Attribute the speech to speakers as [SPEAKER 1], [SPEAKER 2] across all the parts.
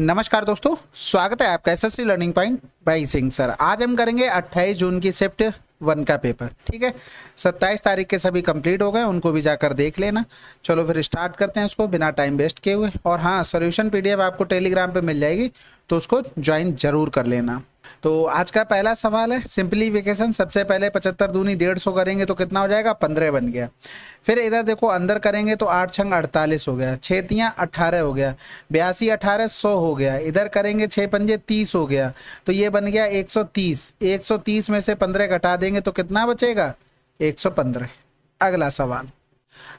[SPEAKER 1] नमस्कार दोस्तों, स्वागत है आपका SSC learning point by Singh sir. आज हम करेंगे 28 जून की शिफ्ट वन का पेपर, ठीक है? 27 तारीख के सभी कंप्लीट हो गए, उनको भी जाकर देख लेना। चलो फिर स्टार्ट करते हैं उसको बिना टाइम वेस्ट किए हुए। और हाँ सोल्यूशन पीडीएफ आपको टेलीग्राम पे मिल जाएगी तो उसको ज्वाइन ज़रूर कर लेना। तो आज का पहला सवाल है सिंप्लीफिकेशन सबसे पहले पचहत्तर दूनी डेढ़ सौ करेंगे तो कितना हो जाएगा? पंद्रह बन गया। फिर इधर देखो, अंदर करेंगे तो आठ छंग अड़तालीस हो गया। छः तियाँ अट्ठारह हो गया। बयासी अठारह सौ हो गया। इधर करेंगे छः पंजे तीस हो गया। तो ये बन गया एक सौ तीस। एक सौ तीस में से पंद्रह घटा देंगे तो कितना बचेगा? एक सौ पंद्रह। अगला सवाल।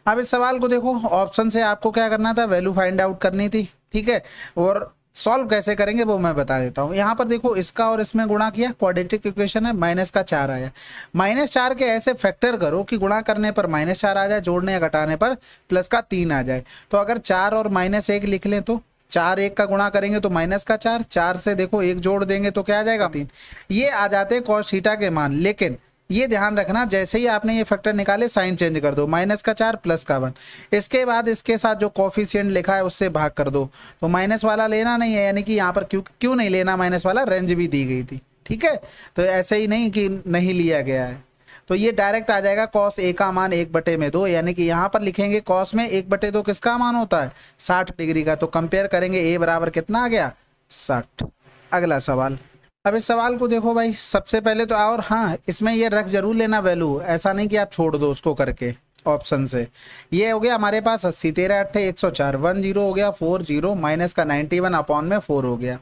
[SPEAKER 1] अब इस सवाल को देखो ऑप्शन से आपको क्या करना था? वैल्यू फाइंड आउट करनी थी, ठीक है? और सॉल्व कैसे करेंगे वो मैं बता देता हूँ। यहाँ पर देखो, इसका और इसमें गुणा किया क्वाड्रेटिक इक्वेशन है माइनस का चार आया। माइनस चार के ऐसे फैक्टर करो कि गुणा करने पर माइनस चार आ जाए, जोड़ने या घटाने पर प्लस का तीन आ जाए। तो अगर चार और माइनस एक लिख लें तो चार एक का गुणा करेंगे तो माइनस का चार चार से देखो एक जोड़ देंगे तो क्या आ जाएगा तीन। ये आ जाते हैं कॉस थीटा के मान, लेकिन ये ध्यान रखना, जैसे ही आपने ये फैक्टर निकाले साइन चेंज कर दो। माइनस का चार प्लस का वन इसके बाद इसके साथ जो कॉफिशियंट लिखा है, उससे भाग कर दो। तो माइनस वाला लेना नहीं है, यानी कि यहाँ पर क्यों क्यों नहीं लेना? माइनस वाला रेंज भी दी गई थी। ठीक है? तो ऐसे ही नहीं कि नहीं लिया गया है। तो ये डायरेक्ट आ जाएगा कॉस ए का मान एक बटे में दो, यानी कि यहाँ पर लिखेंगे कॉस में एक बटे दो किसका मान होता है? साठ डिग्री का। तो कंपेयर करेंगे ए बराबर कितना आ गया? साठ। अगला सवाल। अब इस सवाल को देखो भाई, सबसे पहले तो और हाँ इसमें ये रख ज़रूर लेना वैल्यू ऐसा नहीं कि आप छोड़ दो उसको करके ऑप्शन से। ये हो गया हमारे पास अस्सी तेरह अट्ठे, एक सौ चार वन ज़ीरो हो गया, फोर ज़ीरो माइनस का नाइन्टी वन अपॉन में फोर हो गया।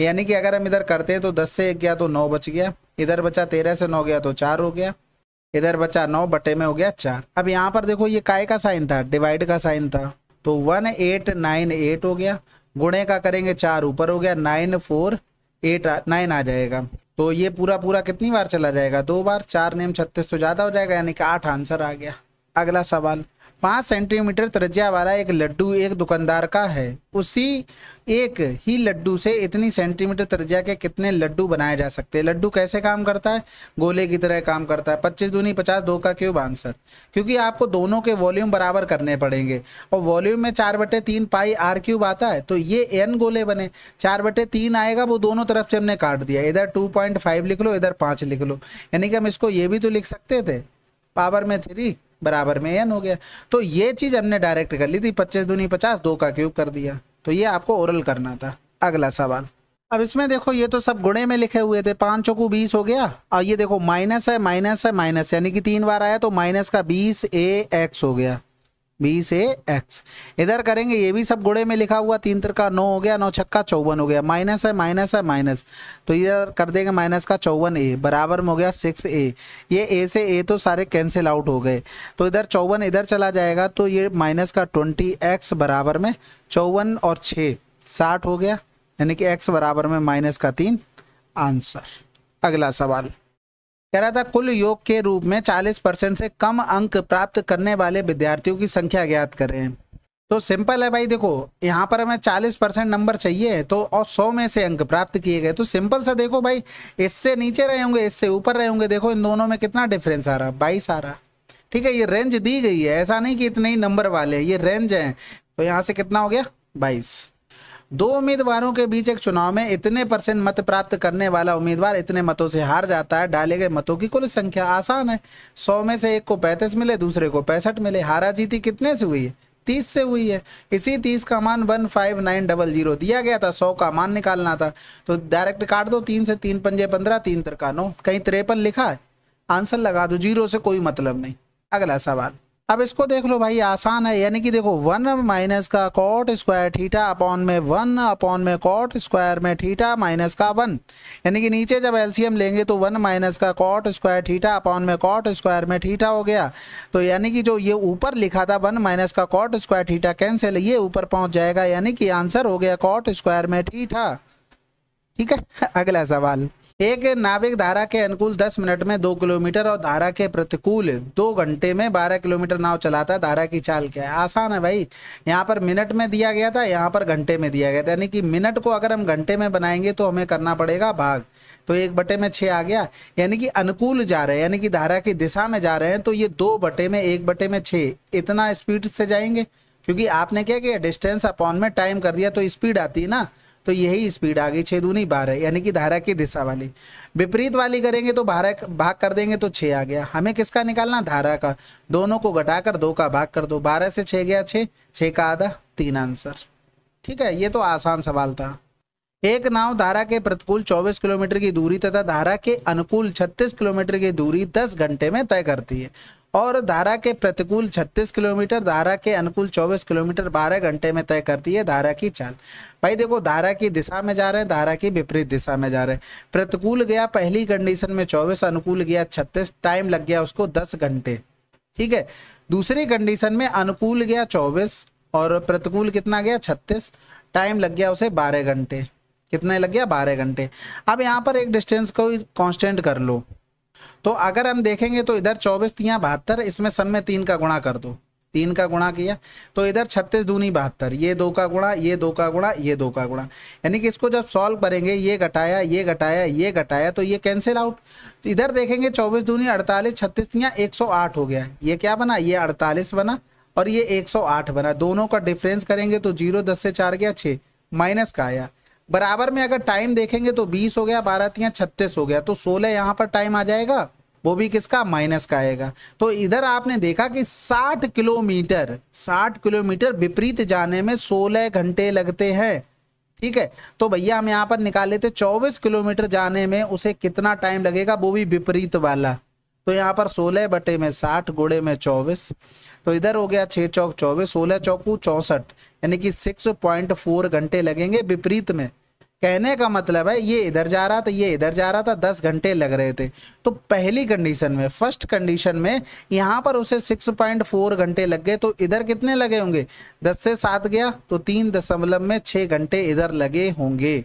[SPEAKER 1] यानी कि अगर हम इधर करते हैं तो दस से एक गया तो नौ बच गया। इधर बचा तेरह से नौ गया तो चार हो गया। इधर बचा नौ, बटे में हो गया चार। अब यहाँ पर देखो, ये काय का साइन था? डिवाइड का साइन था। तो वन एट नाइन एट हो गया। गुणे का करेंगे चार, ऊपर हो गया नाइन फोर एट नाइन आ जाएगा। तो ये पूरा पूरा कितनी बार चला जाएगा? दो बार, चार नेम छत्तीस तो ज़्यादा हो जाएगा, यानी कि आठ आंसर आ गया। अगला सवाल। पाँच सेंटीमीटर त्रिज्या वाला एक लड्डू एक दुकानदार का है। उसी एक ही लड्डू से इतनी सेंटीमीटर त्रिज्या के कितने लड्डू बनाए जा सकते हैं? लड्डू कैसे काम करता है? गोले की तरह काम करता है। पच्चीस दूनी पचास, दो का क्यूब आंसर क्योंकि आपको दोनों के वॉल्यूम बराबर करने पड़ेंगे। और वॉल्यूम में चार बटे तीन पाई आर क्यूब आता है तो ये एन गोले बने। चार बटे तीन आएगा, वो दोनों तरफ़ से हमने काट दिया। इधर टू पॉइंट फाइव लिख लो, इधर पाँच लिख लो। यानी कि हम इसको ये भी तो लिख सकते थे। पावर में थ्री बराबर में एन हो गया। तो ये चीज़ हमने डायरेक्ट कर ली थी, पच्चीस दूनी पचास, दो का क्यूब कर दिया। तो ये आपको ओरल करना था। अगला सवाल। अब इसमें देखो, ये तो सब गुणे में लिखे हुए थे। पाँच चौकू बीस हो गया। और ये देखो माइनस है माइनस है माइनस यानी कि तीन बार आया तो माइनस का बीस ए एक्स हो गया। बी से एक्स इधर करेंगे, ये भी सब गुड़े में लिखा हुआ, तीन का नौ हो गया, नौ छक्का चौवन हो गया। माइनस है माइनस है, माइनस। तो इधर कर देंगे माइनस का चौवन ए बराबर में हो गया सिक्स ए ये ए से ए तो सारे कैंसिल आउट हो गए। तो इधर चौवन इधर चला जाएगा तो ये माइनस का ट्वेंटी एक्स बराबर में चौवन और छः साठ हो गया। यानी कि एक्स बराबर में माइनस का तीन आंसर। अगला सवाल। कह रहा था, कुल योग के रूप में 40 परसेंट से कम अंक प्राप्त करने वाले विद्यार्थियों की संख्या ज्ञात करें तो सिंपल है भाई, देखो, यहाँ पर हमें 40 परसेंट नंबर चाहिए तो और 100 में से अंक प्राप्त किए गए। तो सिंपल सा देखो भाई, इससे नीचे रहे होंगे, इससे ऊपर रहे होंगे, देखो इन दोनों में कितना डिफरेंस आ रहा, बाईस आ रहा। ठीक है, ये रेंज दी गई है, ऐसा नहीं कि इतने ही नंबर वाले ये रेंज है। तो यहाँ से कितना हो गया? बाईस। दो उम्मीदवारों के बीच एक चुनाव में इतने परसेंट मत प्राप्त करने वाला उम्मीदवार इतने मतों से हार जाता है। डाले गए मतों की कुल संख्या आसान है। सौ में से एक को पैंतीस मिले, दूसरे को पैंसठ मिले। हारा जीती कितने से हुई है? तीस से हुई है। इसी तीस का मान one five nine double zero दिया गया था। सौ का मान निकालना था। तो डायरेक्ट काट दो। तीन से तीन पंजे पंद्रह, तीन तरका नौ कहीं तिरपन लिखा है? आंसर लगा दो। ज़ीरो से कोई मतलब नहीं। अगला सवाल। अब इसको देख लो भाई, आसान है। यानी कि देखो, वन माइनस का कॉट स्क्वायर थीटा अपॉन में वन, अपॉन में कॉट स्क्वायर में थीटा माइनस का वन। यानी कि नीचे जब एलसीएम लेंगे तो वन माइनस का कॉट स्क्वायर थीटा अपॉन में कॉट स्क्वायर में थीटा हो गया। तो यानी कि जो ये ऊपर लिखा था, वन माइनस का कॉट स्क्वायर थीटा कैंसिल ये ऊपर पहुँच जाएगा। यानी कि आंसर हो गया कॉट स्क्वायर में थीटा। ठीक है, अगला सवाल। एक नाविक धारा के अनुकूल 10 मिनट में दो किलोमीटर और धारा के प्रतिकूल दो घंटे में 12 किलोमीटर नाव चलाता है। धारा की चाल क्या है? आसान है भाई। यहाँ पर मिनट में दिया गया था, यहाँ पर घंटे में दिया गया था। यानी कि मिनट को अगर हम घंटे में बनाएँगे तो हमें करना पड़ेगा भाग। तो एक बटे में छः आ गया। यानी कि अनुकूल जा रहे हैं। यानी कि धारा की दिशा में जा रहे हैं तो ये दो बटे में, एक बटे में छः इतना स्पीड से जाएँगे। क्योंकि आपने क्या किया? डिस्टेंस अपॉन में टाइम कर दिया तो स्पीड आती है ना। तो यही स्पीड आ गई छः दूनी बारह, यानी कि धारा की दिशा वाली। विपरीत वाली करेंगे तो बारह भाग कर देंगे तो छः आ गया। हमें किसका निकालना? धारा का। दोनों को घटाकर दो का भाग कर दो। बारह से छः गया छः छः का आधा, तीन आंसर। ठीक है, ये तो आसान सवाल था। एक नाव धारा के प्रतिकूल 24 किलोमीटर की दूरी तथा धारा के अनुकूल 36 किलोमीटर की दूरी 10 घंटे में तय करती है। और धारा के प्रतिकूल 36 किलोमीटर, धारा के अनुकूल 24 किलोमीटर 12 घंटे में तय करती है धारा की चाल। भाई देखो, धारा की दिशा में जा रहे हैं, धारा की विपरीत दिशा में जा रहे हैं। प्रतिकूल गया, पहली कंडीशन में 24 अनुकूल गया 36 टाइम लग गया उसको 10 घंटे। ठीक है? दूसरी कंडीशन में अनुकूल गया 24 और प्रतिकूल कितना गया? 36 टाइम लग गया उसे 12 घंटे। कितने लग गया? 12 घंटे। अब यहाँ पर एक डिस्टेंस को कांस्टेंट कर लो। तो अगर हम देखेंगे तो इधर चौबीस तिया बहत्तर, इसमें सब में तीन का गुणा कर दो। तीन का गुणा किया तो इधर छत्तीस दूनी बहत्तर, ये दो का गुणा, ये दो का गुणा, ये दो का गुणा। यानी कि इसको जब सॉल्व करेंगे, ये घटाया ये घटाया ये घटाया तो ये कैंसिल आउट तो इधर देखेंगे चौबीस दूनी अड़तालीस, छत्तीस तिया एक सौ आठ हो गया। ये क्या बना? ये अड़तालीस बना और ये एक सौ आठ बना। दोनों का डिफरेंस करेंगे तो ज़ीरो दस से चार गया छः माइनस का आया। बराबर में अगर टाइम देखेंगे तो 20 हो गया, बारह तिया, छत्तीस हो गया। तो 16 यहाँ पर टाइम आ जाएगा, वो भी किसका? माइनस का आएगा। तो इधर आपने देखा कि 60 किलोमीटर 60 किलोमीटर विपरीत जाने में 16 घंटे लगते हैं। ठीक है? तो भैया हम यहाँ पर निकाल लेते 24 किलोमीटर जाने में उसे कितना टाइम लगेगा? वो भी विपरीत वाला। तो यहाँ पर 16 बटे में 60 गुड़े में 24 तो इधर हो गया छः चौक चौबीस, सोलह चौकू चौसठ, यानी कि सिक्स पॉइंट फोर घंटे लगेंगे विपरीत में। कहने का मतलब है, ये इधर जा रहा था, ये इधर जा रहा था, दस घंटे लग रहे थे। तो पहली कंडीशन में फ़र्स्ट कंडीशन में, यहाँ पर उसे सिक्स पॉइंट फोर घंटे लग गए तो इधर कितने लगे होंगे? दस से सात गया तो तीन दशमलव में छः घंटे इधर लगे होंगे।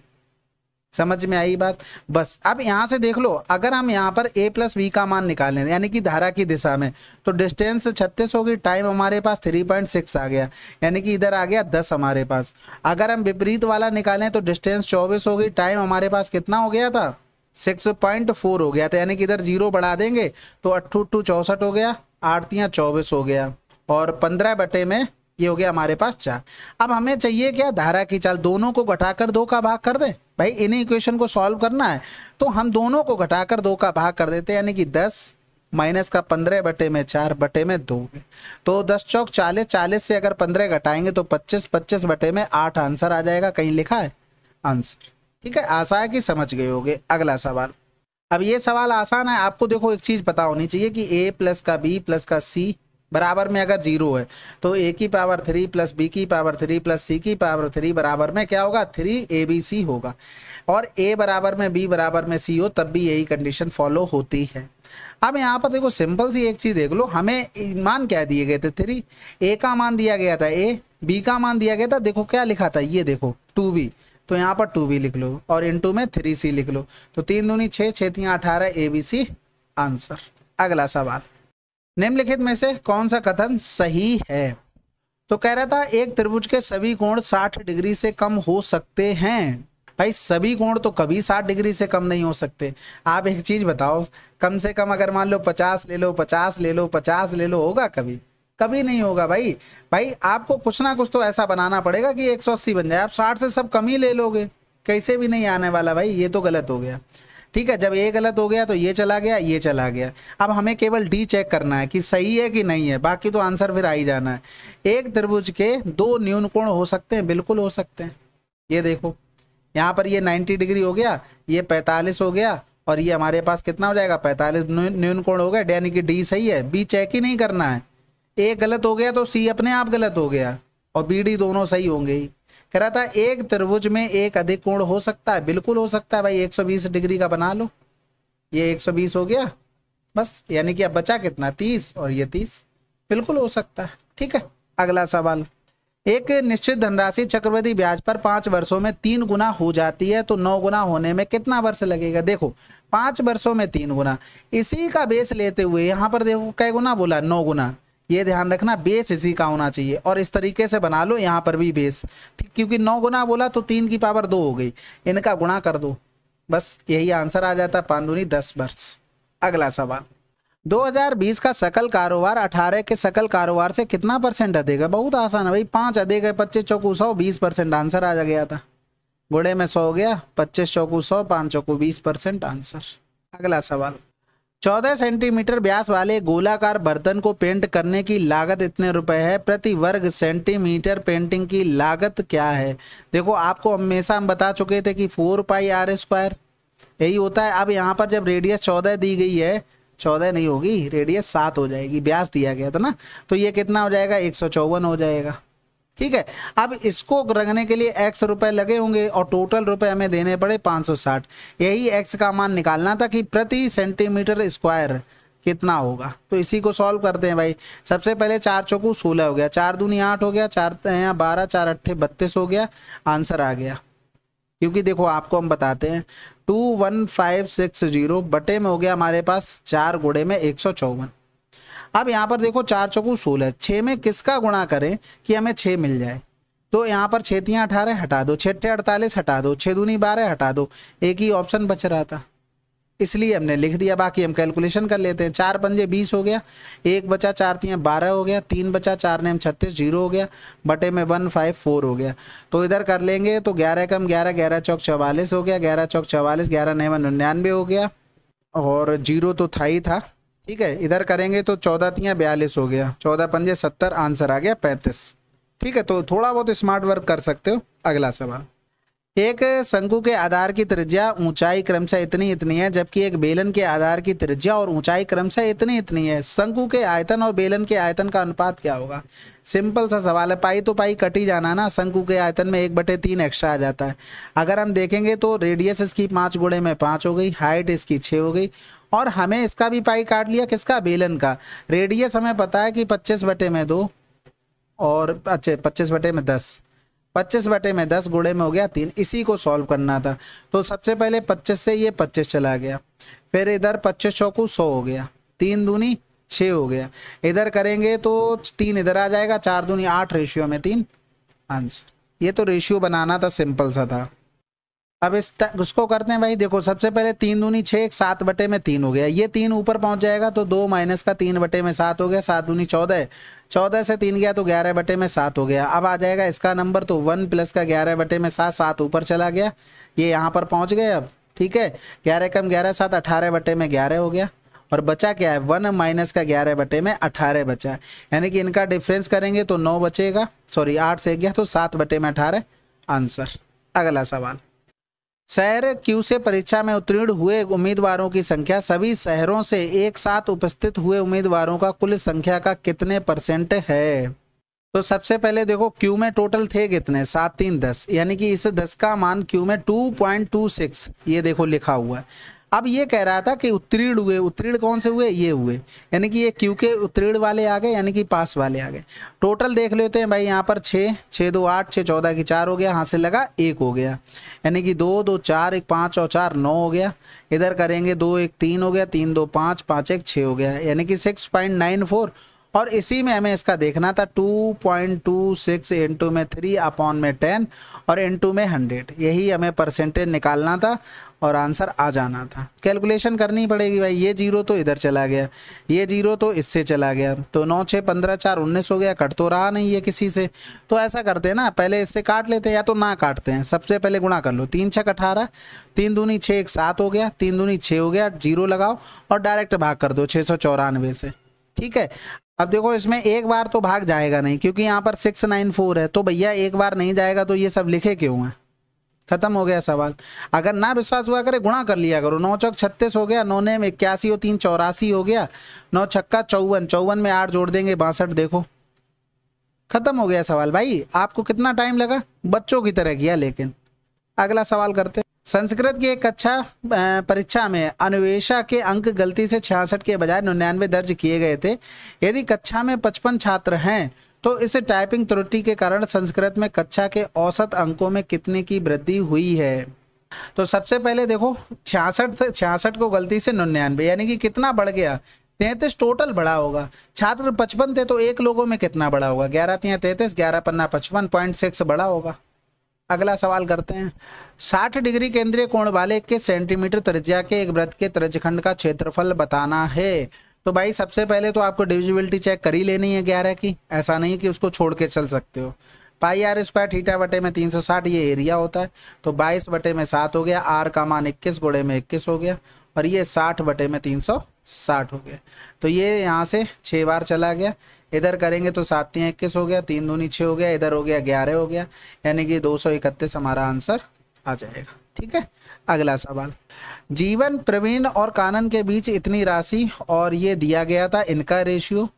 [SPEAKER 1] समझ में आई बात? बस, अब यहाँ से देख लो, अगर हम यहाँ पर a प्लस वी का मान निकालें यानी कि धारा की दिशा में तो डिस्टेंस 36 होगी टाइम हमारे पास 3.6 आ गया, यानी कि इधर आ गया 10 हमारे पास। अगर हम विपरीत वाला निकालें तो डिस्टेंस 24 होगी टाइम हमारे पास कितना हो गया था? 6.4 हो गया था, यानी कि इधर ज़ीरो बढ़ा देंगे तो अट्ठू अट्ठू चौसठ हो गया, आठ चौबीस हो गया, और पंद्रह बटे में ये हो गया हमारे पास चार। अब हमें चाहिए क्या? धारा की चाल। दोनों को घटाकर दो का भाग कर दें। भाई इन इक्वेशन को सॉल्व करना है। तो हम दोनों को घटाकर दो का भाग कर देते हैं, यानी कि दस माइनस का पंद्रह बटे में चार बटे में दो। तो दस चौक चालीस चालीस से अगर पंद्रह घटाएँगे तो पच्चीस पच्चीस बटे में आठ आंसर आ जाएगा। कहीं लिखा है? आंसर। ठीक है? आशा है कि समझ गए होगे। अगला सवाल। अब ये सवाल आसान है। आपको देखो, एक चीज़ पता होनी चाहिए कि ए प्लस का बी प्लस का सी बराबर में अगर ज़ीरो है तो ए की पावर थ्री प्लस बी की पावर थ्री प्लस सी की पावर थ्री बराबर में क्या होगा? थ्री ए बी सी होगा। और ए बराबर में बी बराबर में सी हो, तब भी यही कंडीशन फॉलो होती है। अब यहाँ पर देखो सिंपल सी एक चीज़ देख लो। हमें मान क्या दिए गए थे? थ्री ए का मान दिया गया था ए बी का मान दिया गया था। देखो क्या लिखा था? ये देखो टू बी तो यहाँ पर टू बी लिख लो और इन टू में थ्री सी लिख लो। तो तीन दूनी छः छः तीन अठारह ए बी सी आंसर। अगला सवाल। निम्नलिखित में से कौन सा कथन सही है? तो कह रहा था, एक त्रिभुज के सभी कोण 60 डिग्री से कम हो सकते हैं। भाई, सभी कोण तो कभी 60 डिग्री से कम नहीं हो सकते। आप एक चीज़ बताओ, कम से कम अगर मान लो 50 ले लो 50 ले लो 50 ले लो, होगा कभी? कभी नहीं होगा भाई। भाई, आपको कुछ ना कुछ तो ऐसा बनाना पड़ेगा कि 180 बन जाए। आप 60 से सब कम ही ले लोगे। कैसे भी नहीं आने वाला भाई, ये तो गलत हो गया। ठीक है, जब ए गलत हो गया तो ये चला गया, ये चला गया। अब हमें केवल डी चेक करना है कि सही है कि नहीं है, बाकी तो आंसर फिर आ ही जाना है। एक त्रिभुज के दो न्यून कोण हो सकते हैं, बिल्कुल हो सकते हैं। ये देखो, यहाँ पर ये 90 डिग्री हो गया, ये 45 हो गया, और ये हमारे पास कितना हो जाएगा? 45 न्यून कोण हो गया, यानी कि डी सही है बी चेक ही नहीं करना है। ए गलत हो गया तो सी अपने आप गलत हो गया, और बी डी दोनों सही होंगे ही। कह रहा था, एक त्रिभुज में एक अधिक कोण हो सकता है। बिल्कुल हो सकता है भाई 120 डिग्री का बना लो। ये 120 हो गया, बस। यानी कि अब बचा कितना? 30 और ये 30 बिल्कुल हो सकता है। ठीक है, अगला सवाल। एक निश्चित धनराशि चक्रवृद्धि ब्याज पर पाँच वर्षों में तीन गुना हो जाती है तो नौ गुना होने में कितना वर्ष लगेगा? देखो, पाँच वर्षों में तीन गुना। इसी का बेस लेते हुए यहाँ पर देखो, कै गुना बोला? नौ गुना। ये ध्यान रखना, बेस इसी का होना चाहिए। और इस तरीके से बना लो, यहाँ पर भी बेस। ठीक, क्योंकि नौ गुना बोला तो तीन की पावर दो हो गई। इनका गुणा कर दो। बस यही आंसर आ जाता पांदुनी दस वर्ष। अगला सवाल। 2020 का सकल कारोबार 18 के सकल कारोबार से कितना परसेंट अधिक है? बहुत आसान है भाई, पाँच अधिक है, पच्चीस चौकू सौ, बीस परसेंट आंसर आ गया था। गुड़े में सौ हो गया, पच्चीस चौकू सौ, पाँच चौकू बीस परसेंट आंसर। अगला सवाल। चौदह सेंटीमीटर व्यास वाले गोलाकार बर्तन को पेंट करने की लागत इतने रुपए है? प्रति वर्ग सेंटीमीटर पेंटिंग की लागत क्या है? देखो, आपको हमेशा हम बता चुके थे कि फोर पाई आर स्क्वायर। यही होता है। अब यहाँ पर जब रेडियस चौदह दी गई है, चौदह नहीं होगी, रेडियस सात हो जाएगी। ब्यास दिया गया था ना? तो ये कितना हो जाएगा? एक सौ चौवन हो जाएगा। ठीक है? अब इसको रखने के लिए एक्स रुपए लगे होंगे और टोटल रुपए हमें देने पड़े 560 यही एक्स का मान निकालना था कि प्रति सेंटीमीटर स्क्वायर कितना होगा। तो इसी को सॉल्व करते हैं भाई। सबसे पहले चार चौकू सोलह हो गया। चार दूनी आठ हो गया। चार यहाँ बारह, चार अट्ठे बत्तीस हो गया। आंसर आ गया। क्योंकि देखो, आपको हम बताते हैं। Two one five six zero बटे में हो गया हमारे पास चार गुड़े में एक सौ चौवन। अब यहाँ पर देखो चार चौकू सोलह छः में किसका गुणा करें कि हमें छः मिल जाए? तो यहाँ पर छेतियाँ अठारह, हटा दो। छठे अड़तालीस, हटा दो। छः दूनी बारह, हटा दो। एक ही ऑप्शन बच रहा था। इसलिए हमने लिख दिया, बाकी हम कैलकुलेशन कर लेते हैं। चार पंजे बीस हो गया। एक बचा चार तियाँ बारह हो गया। तीन बचा चार नेम छत्तीस, ज़ीरो हो गया। बटे में वन फाइव फोर हो गया। तो इधर कर लेंगे तो ग्यारह कम ग्यारह ग्यारह चौक चवालीस हो गया। ग्यारह चौक चवालीस, ग्यारह नेम निन्यानवे हो गया। और ज़ीरो तो था ही था। ठीक है, इधर करेंगे तो चौदह तियाँ बयालीस हो गया। चौदह पंजे सत्तर, आंसर आ गया पैंतीस। ठीक है तो थोड़ा बहुत स्मार्ट वर्क कर सकते हो। अगला सवाल। एक शंकु के आधार की त्रिज्या ऊंचाई क्रमशः इतनी इतनी है, जबकि एक बेलन के आधार की त्रिज्या और ऊंचाई क्रमशः इतनी इतनी है। शंकु के आयतन और बेलन के आयतन का अनुपात क्या होगा? सिंपल सा सवाल है, पाई तो पाई कटी जाना ना, शंकु के आयतन में एक बटे तीन एक्स्ट्रा आ जाता है। अगर हम देखेंगे तो रेडियस इसकी पाँच गुड़े में पाँच हो गई हाइट इसकी छः हो गई और हमें इसका भी पाई काट लिया किसका? बेलन का। रेडियस हमें पता है कि पच्चीस बटे में दो और अच्छे, पच्चीस बटे में दस। पच्चीस बटे में दस गुड़े में हो गया तीन। इसी को सॉल्व करना था। तो सबसे पहले पच्चीस से ये पच्चीस चला गया। फिर इधर पच्चीस चौकू सौ हो गया। तीन दूनी छः हो गया। इधर करेंगे तो तीन इधर आ जाएगा। चार दूनी आठ रेशियो में तीन। आंसर ये तो रेशियो बनाना था सिंपल सा था। अब इस उसको करते हैं भाई, देखो, सबसे पहले तीन दूनी छः एक सात बटे में तीन हो गया। ये तीन ऊपर पहुँच जाएगा तो दो माइनस का तीन बटे में सात हो गया, सात दूनी चौदह। चौदह से तीन गया तो ग्यारह बटे में सात हो गया। अब आ जाएगा इसका नंबर तो वन प्लस का ग्यारह बटे में सात सात ऊपर चला गया। ये यहाँ पर पहुँच गए अब, ठीक है? ग्यारह कम ग्यारह, सात, अठारह बटे में ग्यारह हो गया। और बचा क्या है? वन माइनस का ग्यारह बटे में अठारह बचा। है यानी कि इनका डिफरेंस करेंगे तो नौ बचेगा। सॉरी, आठ से गया तो सात बटे में अठारह। आंसर, अगला सवाल। शहर क्यू से परीक्षा में उत्तीर्ण हुए उम्मीदवारों की संख्या सभी शहरों से एक साथ उपस्थित हुए उम्मीदवारों का कुल संख्या का कितने परसेंट है? तो सबसे पहले देखो, क्यू में टोटल थे कितने? सात, तीन, दस। यानी कि इस दस का मान क्यू में टू पॉइंट टू सिक्स, ये देखो लिखा हुआ है। अब ये कह रहा था कि उत्तीर्ण हुए, उत्तीर्ण कौन से हुए? ये हुए। यानी कि ये क्यू के उत्तीर्ण वाले आ गए, यानी कि पास वाले आ गए। टोटल देख लेते हैं भाई, यहाँ पर छः छः दो आठ, छः चौदह की चार हो गया, हाथ से लगा, एक हो गया। यानी कि दो दो चार, एक पाँच और चार, नौ हो गया। इधर करेंगे दो, एक तीन हो गया, तीन दो पाँच पाँच एक छः हो गया। यानी कि सिक्स पॉइंट नाइन फोर और इसी में हमें इसका देखना था टू पॉइंट टू सिक्स में थ्री अपॉन में टेन और इंटू में हंड्रेड यही हमें परसेंटेज निकालना था और आंसर आ जाना था। कैलकुलेशन करनी पड़ेगी भाई। ये ज़ीरो तो इधर चला गया। ये ज़ीरो तो इससे चला गया। तो नौ छः पंद्रह, चार, उन्नीस हो गया। कट तो रहा नहीं है किसी से। तो ऐसा करते हैं ना, पहले इससे काट लेते हैं या तो ना काटते हैं। सबसे पहले गुणा कर लो। तीन छः अठारह, तीन दूनी छः एक, सात हो गया। तीन दूनी छः हो गया। ज़ीरो लगाओ और डायरेक्ट भाग कर दो छः सौ चौरानवे से। ठीक है? अब देखो, इसमें एक बार तो भाग जाएगा नहीं, क्योंकि यहाँ पर सिक्स नाइन फोर है। तो भैया, एक बार नहीं जाएगा तो ये सब लिखे क्यों हैं? खत्म हो गया सवाल। अगर ना विश्वास हुआ करे गुणा कर लिया करो। नौ चौक छत्तीस हो गया, नौ ने इक्यासी हो, तीन चौरासी हो गया, नौ छक्का चौवन चौवन में आठ जोड़ देंगे, बासठ देखो। खत्म हो गया सवाल। भाई, आपको कितना टाइम लगा? बच्चों की तरह किया, लेकिन। अगला सवाल करते संस्कृत की एक कक्षा परीक्षा में अन्वेषा के अंक गलती से छियासठ के बजाय निन्यानवे दर्ज किए गए थे। यदि कक्षा में पचपन छात्र हैं तो इस टाइपिंग त्रुटि के कारण संस्कृत में कक्षा के औसत अंकों में कितने की वृद्धि हुई है? तो सबसे पहले देखो, छियासठ छियासठ को गलती से निन्यानवे, यानी कि कितना बढ़ गया? तैंतीस टोटल बड़ा होगा। छात्र पचपन थे तो एक लोगों में कितना बड़ा होगा? ग्यारह तिया तैंतीस, ग्यारह पन्ना पचपन पॉइंट सिक्स बड़ा होगा। अगला सवाल करते हैं। साठ डिग्री केंद्रीय कोण वाले के सेंटीमीटर त्रिज्या के एक व्रत के त्रिज्यखंड का क्षेत्रफल बताना है। तो भाई, सबसे पहले तो आपको डिविजिबिलिटी चेक कर ही लेनी है ग्यारह की। ऐसा नहीं कि उसको छोड़ के चल सकते हो। पाई आर स्क्वायर थीटा बटे में तीन सौ साठ, ये एरिया होता है। तो बाईस बटे में सात हो गया, आर का मान इक्कीस गुड़े में इक्कीस हो गया, और ये साठ बटे में तीन सौ साठ हो गया। तो ये यहाँ से छः बार चला गया। इधर करेंगे तो सात तीन इक्कीस हो गया, तीन दूनी छः हो गया, इधर हो गया, ग्यारह हो गया। यानी कि दो सौ इकतीस हमारा आंसर आ जाएगा। ठीक है? अगला सवाल। जीवन, प्रवीण और कानन के बीच इतनी राशि और ये दिया गया था, इनका रेशियो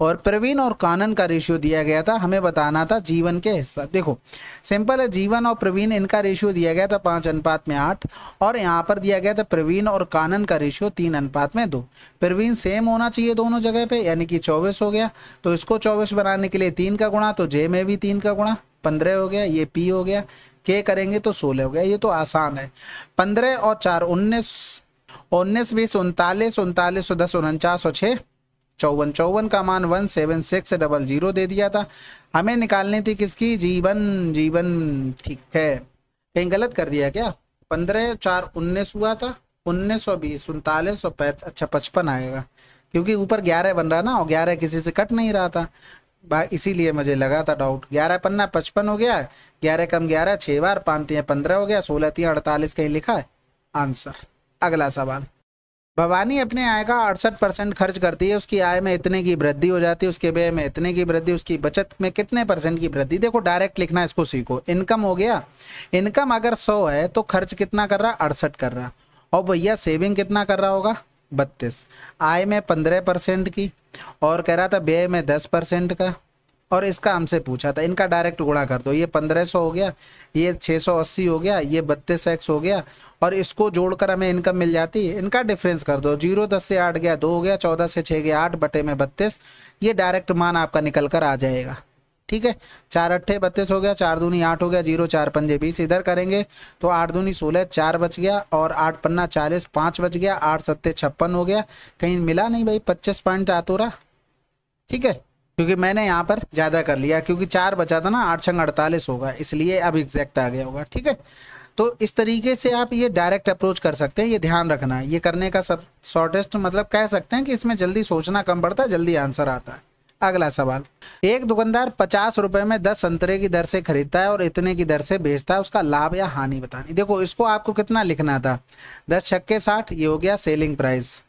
[SPEAKER 1] और प्रवीण और कानन का रेशियो दिया गया था, हमें बताना था जीवन के हिस्सा। देखो सिंपल है, जीवन और प्रवीण, इनका रेशियो दिया गया था पाँच अनुपात में आठ और यहाँ पर दिया गया था प्रवीण और कानन का रेशियो तीन अनुपात में दो। प्रवीण सेम होना चाहिए दोनों जगह पे, यानी कि चौबीस हो गया तो इसको चौबीस बनाने के लिए तीन का गुणा तो जे में भी तीन का गुणा, पंद्रह हो गया, ये पी हो गया के करेंगे तो सोलह हो गया, ये तो आसान है। पंद्रह और चार, उन्नीस उन्नीस, बीस, उनतालीस उनतालीस सौ दस, उनचास और छः चौवन चौवन का मान one, seven, six, double zero दे दिया था। हमें निकालनी थी किसकी? जीवन जीवन, ठीक है। कहीं गलत कर दिया क्या? पंद्रह, चार, उन्नीस हुआ था, उन्नीस सौ बीस, उनतालीस सौ पैंत अच्छा पचपन आएगा। क्योंकि ऊपर ग्यारह बन रहा ना, और ग्यारह किसी से कट नहीं रहा था। इसीलिए मुझे लगा था डाउट ग्यारह पन्ना पचपन हो गया ग्यारह कम ग्यारह छः बार, पाँच पंद्रह हो गया, सोलह तीन, अड़तालीस कहीं लिखा है? आंसर। अगला सवाल। भवानी अपने आय का अड़सठ परसेंट खर्च करती है, उसकी आय में इतने की वृद्धि हो जाती है, उसके व्यय में इतने की वृद्धि, उसकी बचत में कितने परसेंट की वृद्धि? देखो डायरेक्ट लिखना इसको सीखो। इनकम हो गया। इनकम अगर सौ है तो खर्च कितना कर रहा? अड़सठ कर रहा। और भैया सेविंग कितना कर रहा होगा? बत्तीस। आय में पंद्रह परसेंट की। और कह रहा था, व्यय में दस परसेंट का। और इसका हमसे पूछा था, इनका डायरेक्ट गुणा कर दो। ये पंद्रह सौ हो गया, ये छः सौ अस्सी हो गया, ये बत्तीस एक्स हो गया और इसको जोड़कर हमें इनकम मिल जाती है इनका डिफरेंस कर दो। ज़ीरो दस से आठ गया, दो हो गया, चौदह से छः गया, आठ बटे में बत्तीस, ये डायरेक्ट मान आपका निकल कर आ जाएगा। ठीक है? चार अट्ठे बत्तीस हो गया, चार दूनी आठ हो गया, ज़ीरो चार पंजे बीस, इधर करेंगे तो आठ दूनी सोलह, चार बच गया और आठ पन्ना चालीस, पाँच बच गया, आठ सत्ते छप्पन हो गया। कहीं मिला नहीं भाई, पच्चीस पॉइंट आ रहा ठीक है? क्योंकि मैंने यहाँ पर ज़्यादा कर लिया, क्योंकि चार बचा था ना, आठ छंग अड़तालीस होगा, इसलिए अब एग्जैक्ट आ गया होगा, ठीक है? तो इस तरीके से आप ये डायरेक्ट अप्रोच कर सकते हैं, ये ध्यान रखना। है ये करने का सब शॉर्टेस्ट मतलब कह सकते हैं कि इसमें जल्दी सोचना कम पड़ता है, जल्दी आंसर आता है। अगला सवाल। एक दुकानदार पचास रुपए में दस संतरे की दर से खरीदता है और इतने की दर से बेचता है, उसका लाभ या हानि बतानी। देखो, इसको आपको कितना लिखना था? दस छक्के साठ, ये हो गया सेलिंग प्राइस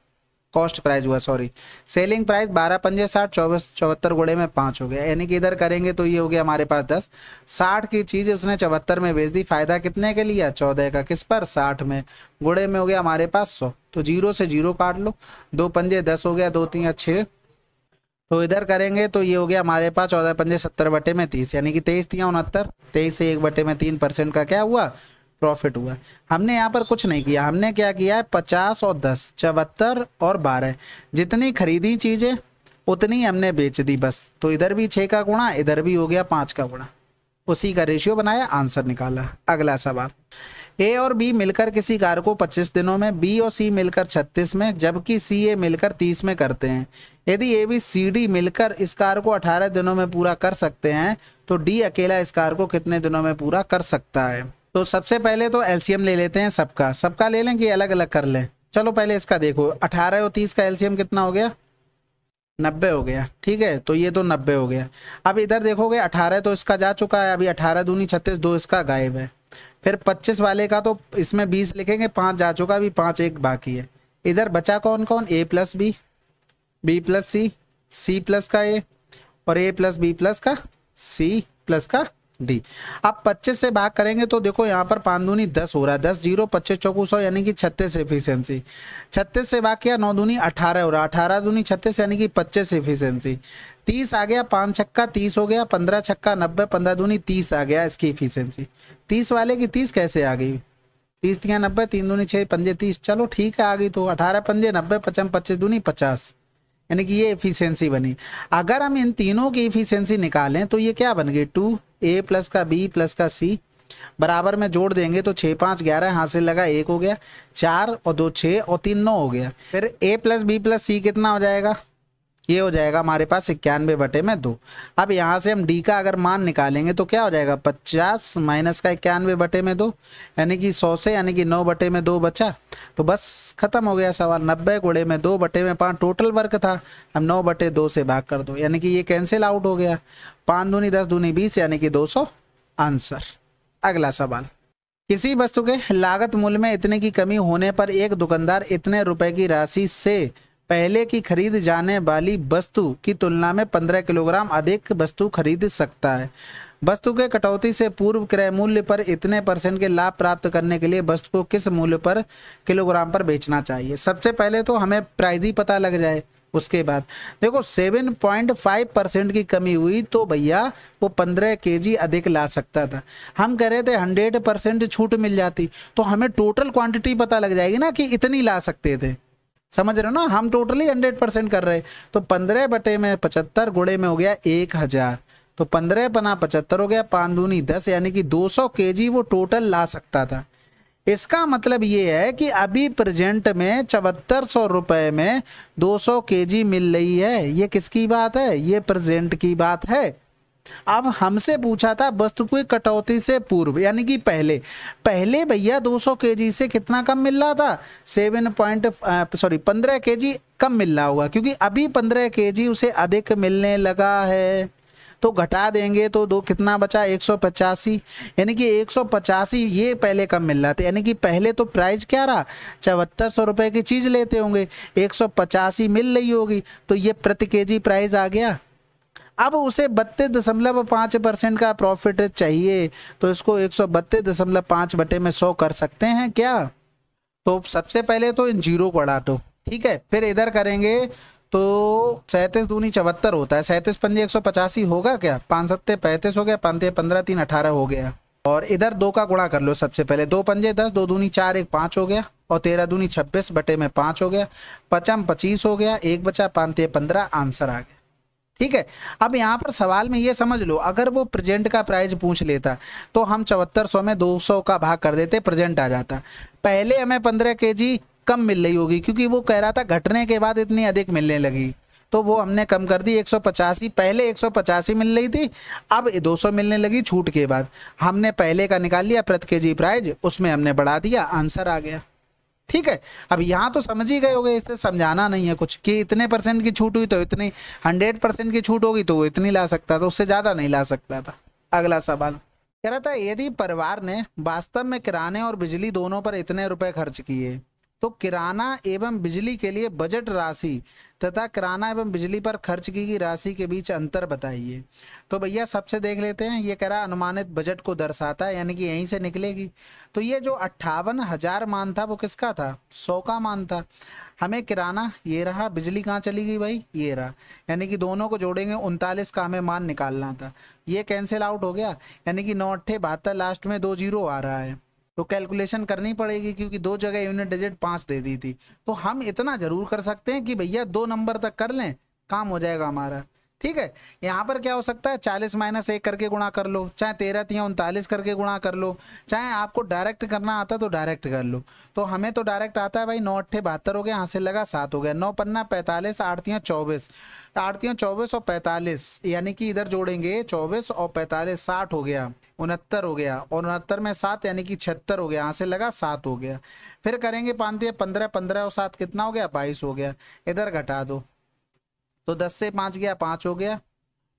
[SPEAKER 1] कॉस्ट प्राइस हुआ सॉरी सेलिंग प्राइस बारह, पंजे, साठ, चौबीस, चौहत्तर गुड़े में पाँच हो गया। यानी कि इधर करेंगे तो ये हो गया हमारे पास दस। साठ की चीज़ उसने चौहत्तर में बेच दी। फ़ायदा कितने के लिया चौदह का। किस पर? साठ में। गुड़े में हो गया हमारे पास सौ। तो ज़ीरो से ज़ीरो काट लो। दो पंजे दस हो गया, दो तीन छः तो इधर करेंगे तो ये हो गया हमारे पास चौदह, पंजे, सत्तर बटे में तीस। यानी कि तेईस तिया उनहत्तर। तेईस से एक बटे में तीन परसेंट का क्या हुआ? प्रॉफिट हुआ। हमने यहाँ पर कुछ नहीं किया। हमने क्या किया है? पचास और दस, चौहत्तर और बारह। जितनी खरीदी चीज़ें, उतनी हमने बेच दी बस। तो इधर भी छः का गुणा, इधर भी हो गया पाँच का गुणा। उसी का रेशियो बनाया आंसर निकाला। अगला सवाल। ए और बी मिलकर किसी कार को 25 दिनों में बी और सी मिलकर 36 में, जबकि सी ए मिलकर 30 में करते हैं। यदि ए बी सी डी मिलकर इस कार को 18 दिनों में पूरा कर सकते हैं तो डी अकेला इस कार को कितने दिनों में पूरा कर सकता है? तो सबसे पहले तो एलसीएम ले लेते हैं सबका। सबका ले लें कि अलग अलग कर लें? चलो पहले इसका देखो। अठारह और तीस का एलसीएम कितना हो गया? नब्बे हो गया। ठीक है तो ये तो नब्बे हो गया। अब इधर देखोगे अठारह तो इसका जा चुका है। अभी अठारह दूनी छत्तीस, दो इसका गायब है। फिर पच्चीस वाले का तो इसमें बीस लिखेंगे, पाँच जा चुका अभी पाँच एक बाकी है। इधर बचा कौन कौन A plus B B plus C C plus का ए और ए प्लस बी प्लस का सी प्लस का डी। अब 25 से भाग करेंगे तो देखो यहाँ पर पाँच दूनी दस हो रहा है। दस ज़ीरो, पच्चीस चौकू सौ यानी कि छत्तीस एफिशिएंसी छत्तीस से भाग किया, नौ दूनी अठारह हो रहा है। अठारह दूनी छत्तीस यानी कि पच्चीस एफिशिएंसी तीस आ गया, पाँच छक्का तीस हो गया, पंद्रह छक्का नब्बे, पंद्रह दूनी तीस आ गया इसकी एफिशिएंसी तीस वाले की तीस कैसे आ गई? तीस तिया नब्बे, तीन दूनी छः पंजे तीस। चलो ठीक है, आ गई तो अठारह पंजे, नब्बे पचम पच्चीस दूनी पचास। यानी कि ये एफिशिएंसी बनी। अगर हम इन तीनों की एफिशिएंसी निकालें तो ये क्या बन गई? टू। ए प्लस का बी प्लस का सी बराबर में जोड़ देंगे तो छः पाँच, ग्यारह हासिल लगा, एक हो गया, चार और दो छः और तीन, नौ हो गया। फिर A plus B plus C कितना हो जाएगा? ये हो जाएगा हमारे पास इक्यानवे बटे में दो। अब यहाँ से हम डी का अगर मान निकालेंगे तो क्या हो जाएगा? पचास माइनस का इक्यानवे बटे में दो, यानी कि सौ से, यानी कि नौ बटे में दो बचा। तो बस खत्म हो गया सवाल। नब्बे गुड़े में दो बटे में पाँच टोटल वर्क था। हम नौ बटे दो से भाग कर दो। यानी कि ये कैंसिल आउट हो गया। पाँच दूनी दस दूनी बीस, यानी कि दो सौ आंसर। अगला सवाल। किसी वस्तु के लागत मूल्य में इतने की कमी होने पर एक दुकानदार इतने रुपए की राशि से पहले की खरीद जाने वाली वस्तु की तुलना में 15 किलोग्राम अधिक वस्तु खरीद सकता है। वस्तु के कटौती से पूर्व क्रय मूल्य पर इतने परसेंट के लाभ प्राप्त करने के लिए वस्तु को किस मूल्य पर किलोग्राम पर बेचना चाहिए? सबसे पहले तो हमें प्राइस ही पता लग जाए उसके बाद। देखो 7.5 परसेंट की कमी हुई तो भैया वो 15 केजी अधिक ला सकता था। हम कह रहे थे 100 परसेंट छूट मिल जाती। तो हमें टोटल क्वांटिटी पता लग जाएगी ना कि इतनी ला सकते थे। समझ रहे हो ना? हम टोटली हंड्रेड परसेंट कर रहे तो पंद्रह बटे में पचहत्तर गुड़े में हो गया एक हज़ार। तो पंद्रह पना पचहत्तर हो गया पाँच दूनी दस, यानी कि दो सौ के जी वो टोटल ला सकता था। इसका मतलब ये है कि अभी प्रेजेंट में चौहत्तर सौ रुपए में 200 सौ के मिल रही है। ये किसकी बात है? ये प्रेजेंट की बात है। अब हमसे पूछा था वस्तु की कटौती से पूर्व, यानी कि पहले। पहले भैया 200 सौ के से कितना कम मिल रहा था? सेवन पॉइंट सॉरी, पंद्रह के कम मिल रहा होगा, क्योंकि अभी पंद्रह के उसे अधिक मिलने लगा है। तो घटा देंगे तो दो, कितना बचा? एक सौ पचासी। यानी कि एक सौ पचासी ये पहले कम मिल रहा था। यानी कि पहले तो प्राइस क्या रहा? चौहत्तर सौ रुपये की चीज़ लेते होंगे, एक सौ पचासी मिल रही होगी तो ये प्रति के जी प्राइस आ गया। अब उसे बत्तीस दशमलव पाँच परसेंट का प्रॉफिट चाहिए तो इसको एक सौ बत्तीस दशमलव पाँच बटे में सौ कर सकते हैं क्या? तो सबसे पहले तो इन ज़ीरो को हटा दो ठीक है? फिर इधर करेंगे तो सैंतीस दूनी चौहत्तर होता है। सैंतीस पंजे एक सौ पचासी होगा क्या? पाँच सत्ते पैंतीस हो गया, पाँच पंद्रह तीन अठारह हो गया। और इधर दो का गुणा कर लो सबसे पहले। दो पंजे दस, दो दूनी चार एक पाँच हो गया, और तेरह दूनी छब्बीस बटे में पाँच हो गया। पचम पच्चीस हो गया, एक बचा, पाँच पंद्रह, आंसर आ गया। ठीक है? अब यहाँ पर सवाल में ये समझ लो, अगर वो प्रेजेंट का प्राइस पूछ लेता तो हम चौहत्तर सौ में दो सौ का भाग कर देते प्रेजेंट आ जाता। पहले हमें पंद्रह के जी कम मिल रही होगी, क्योंकि वो कह रहा था घटने के बाद इतनी अधिक मिलने लगी। तो वो हमने कम कर दी, एक सौ पचासी, पहले एक सौ पचासी मिल रही थी, अब 200 मिलने लगी छूट के बाद। हमने पहले का निकाल लिया प्रति के जी प्राइज उसमें हमने बढ़ा दिया आंसर आ गया। ठीक है? अब यहाँ तो समझ ही गए होगे इससे समझाना नहीं है कुछ, कि इतने परसेंट की छूट हुई तो इतनी हंड्रेड परसेंट की छूट होगी तो वो इतनी ला सकता था, उससे ज़्यादा नहीं ला सकता था। अगला सवाल, कह रहा था, यदि परिवार ने वास्तव में किराने और बिजली दोनों पर इतने रुपए खर्च किए तो किराना एवं बिजली के लिए बजट राशि तथा किराना एवं बिजली पर खर्च की गई राशि के बीच अंतर बताइए। तो भैया सबसे देख लेते हैं, ये कह रहा अनुमानित बजट को दर्शाता है, यानी कि यहीं से निकलेगी। तो ये जो अट्ठावन हज़ार मान था, वो किसका था? सौ का मान था। हमें किराना, ये रहा, बिजली कहाँ चली गई भाई? ये रहा। यानी कि दोनों को जोड़ेंगे, उनतालीस का हमें मान निकालना था। ये कैंसिल आउट हो गया, यानी कि नौ अट्ठे बहत्तर लास्ट में दो ज़ीरो आ रहा है। तो कैलकुलेशन करनी पड़ेगी क्योंकि दो जगह यूनिट डिजिट पाँच दे दी थी। तो हम इतना ज़रूर कर सकते हैं कि भैया दो नंबर तक कर लें, काम हो जाएगा हमारा। ठीक है? यहाँ पर क्या हो सकता है? चालीस माइनस एक करके गुणा कर लो। चाहे तेरह तिया उनतालीस करके गुणा कर लो। चाहे आपको डायरेक्ट करना आता तो डायरेक्ट कर लो। तो हमें तो डायरेक्ट आता है भाई, नौ, अट्ठे, बहत्तर हो गया यहाँ से लगा सात हो गया। नौ पन्ना, पैंतालीस आठतियाँ चौबीस। आठतियाँ चौबीस और पैंतालीस, यानी कि इधर जोड़ेंगे, चौबीस और पैंतालीस, साठ हो गया, उनहत्तर हो गया। और उनहत्तर में सात, यानी कि छिहत्तर हो गया, यहाँ से लगा सात हो गया। फिर करेंगे पाँच, पंद्रह पंद्रह और सात कितना हो गया? बाईस हो गया। इधर घटा दो। तो दस से पाँच गया, पाँच हो गया,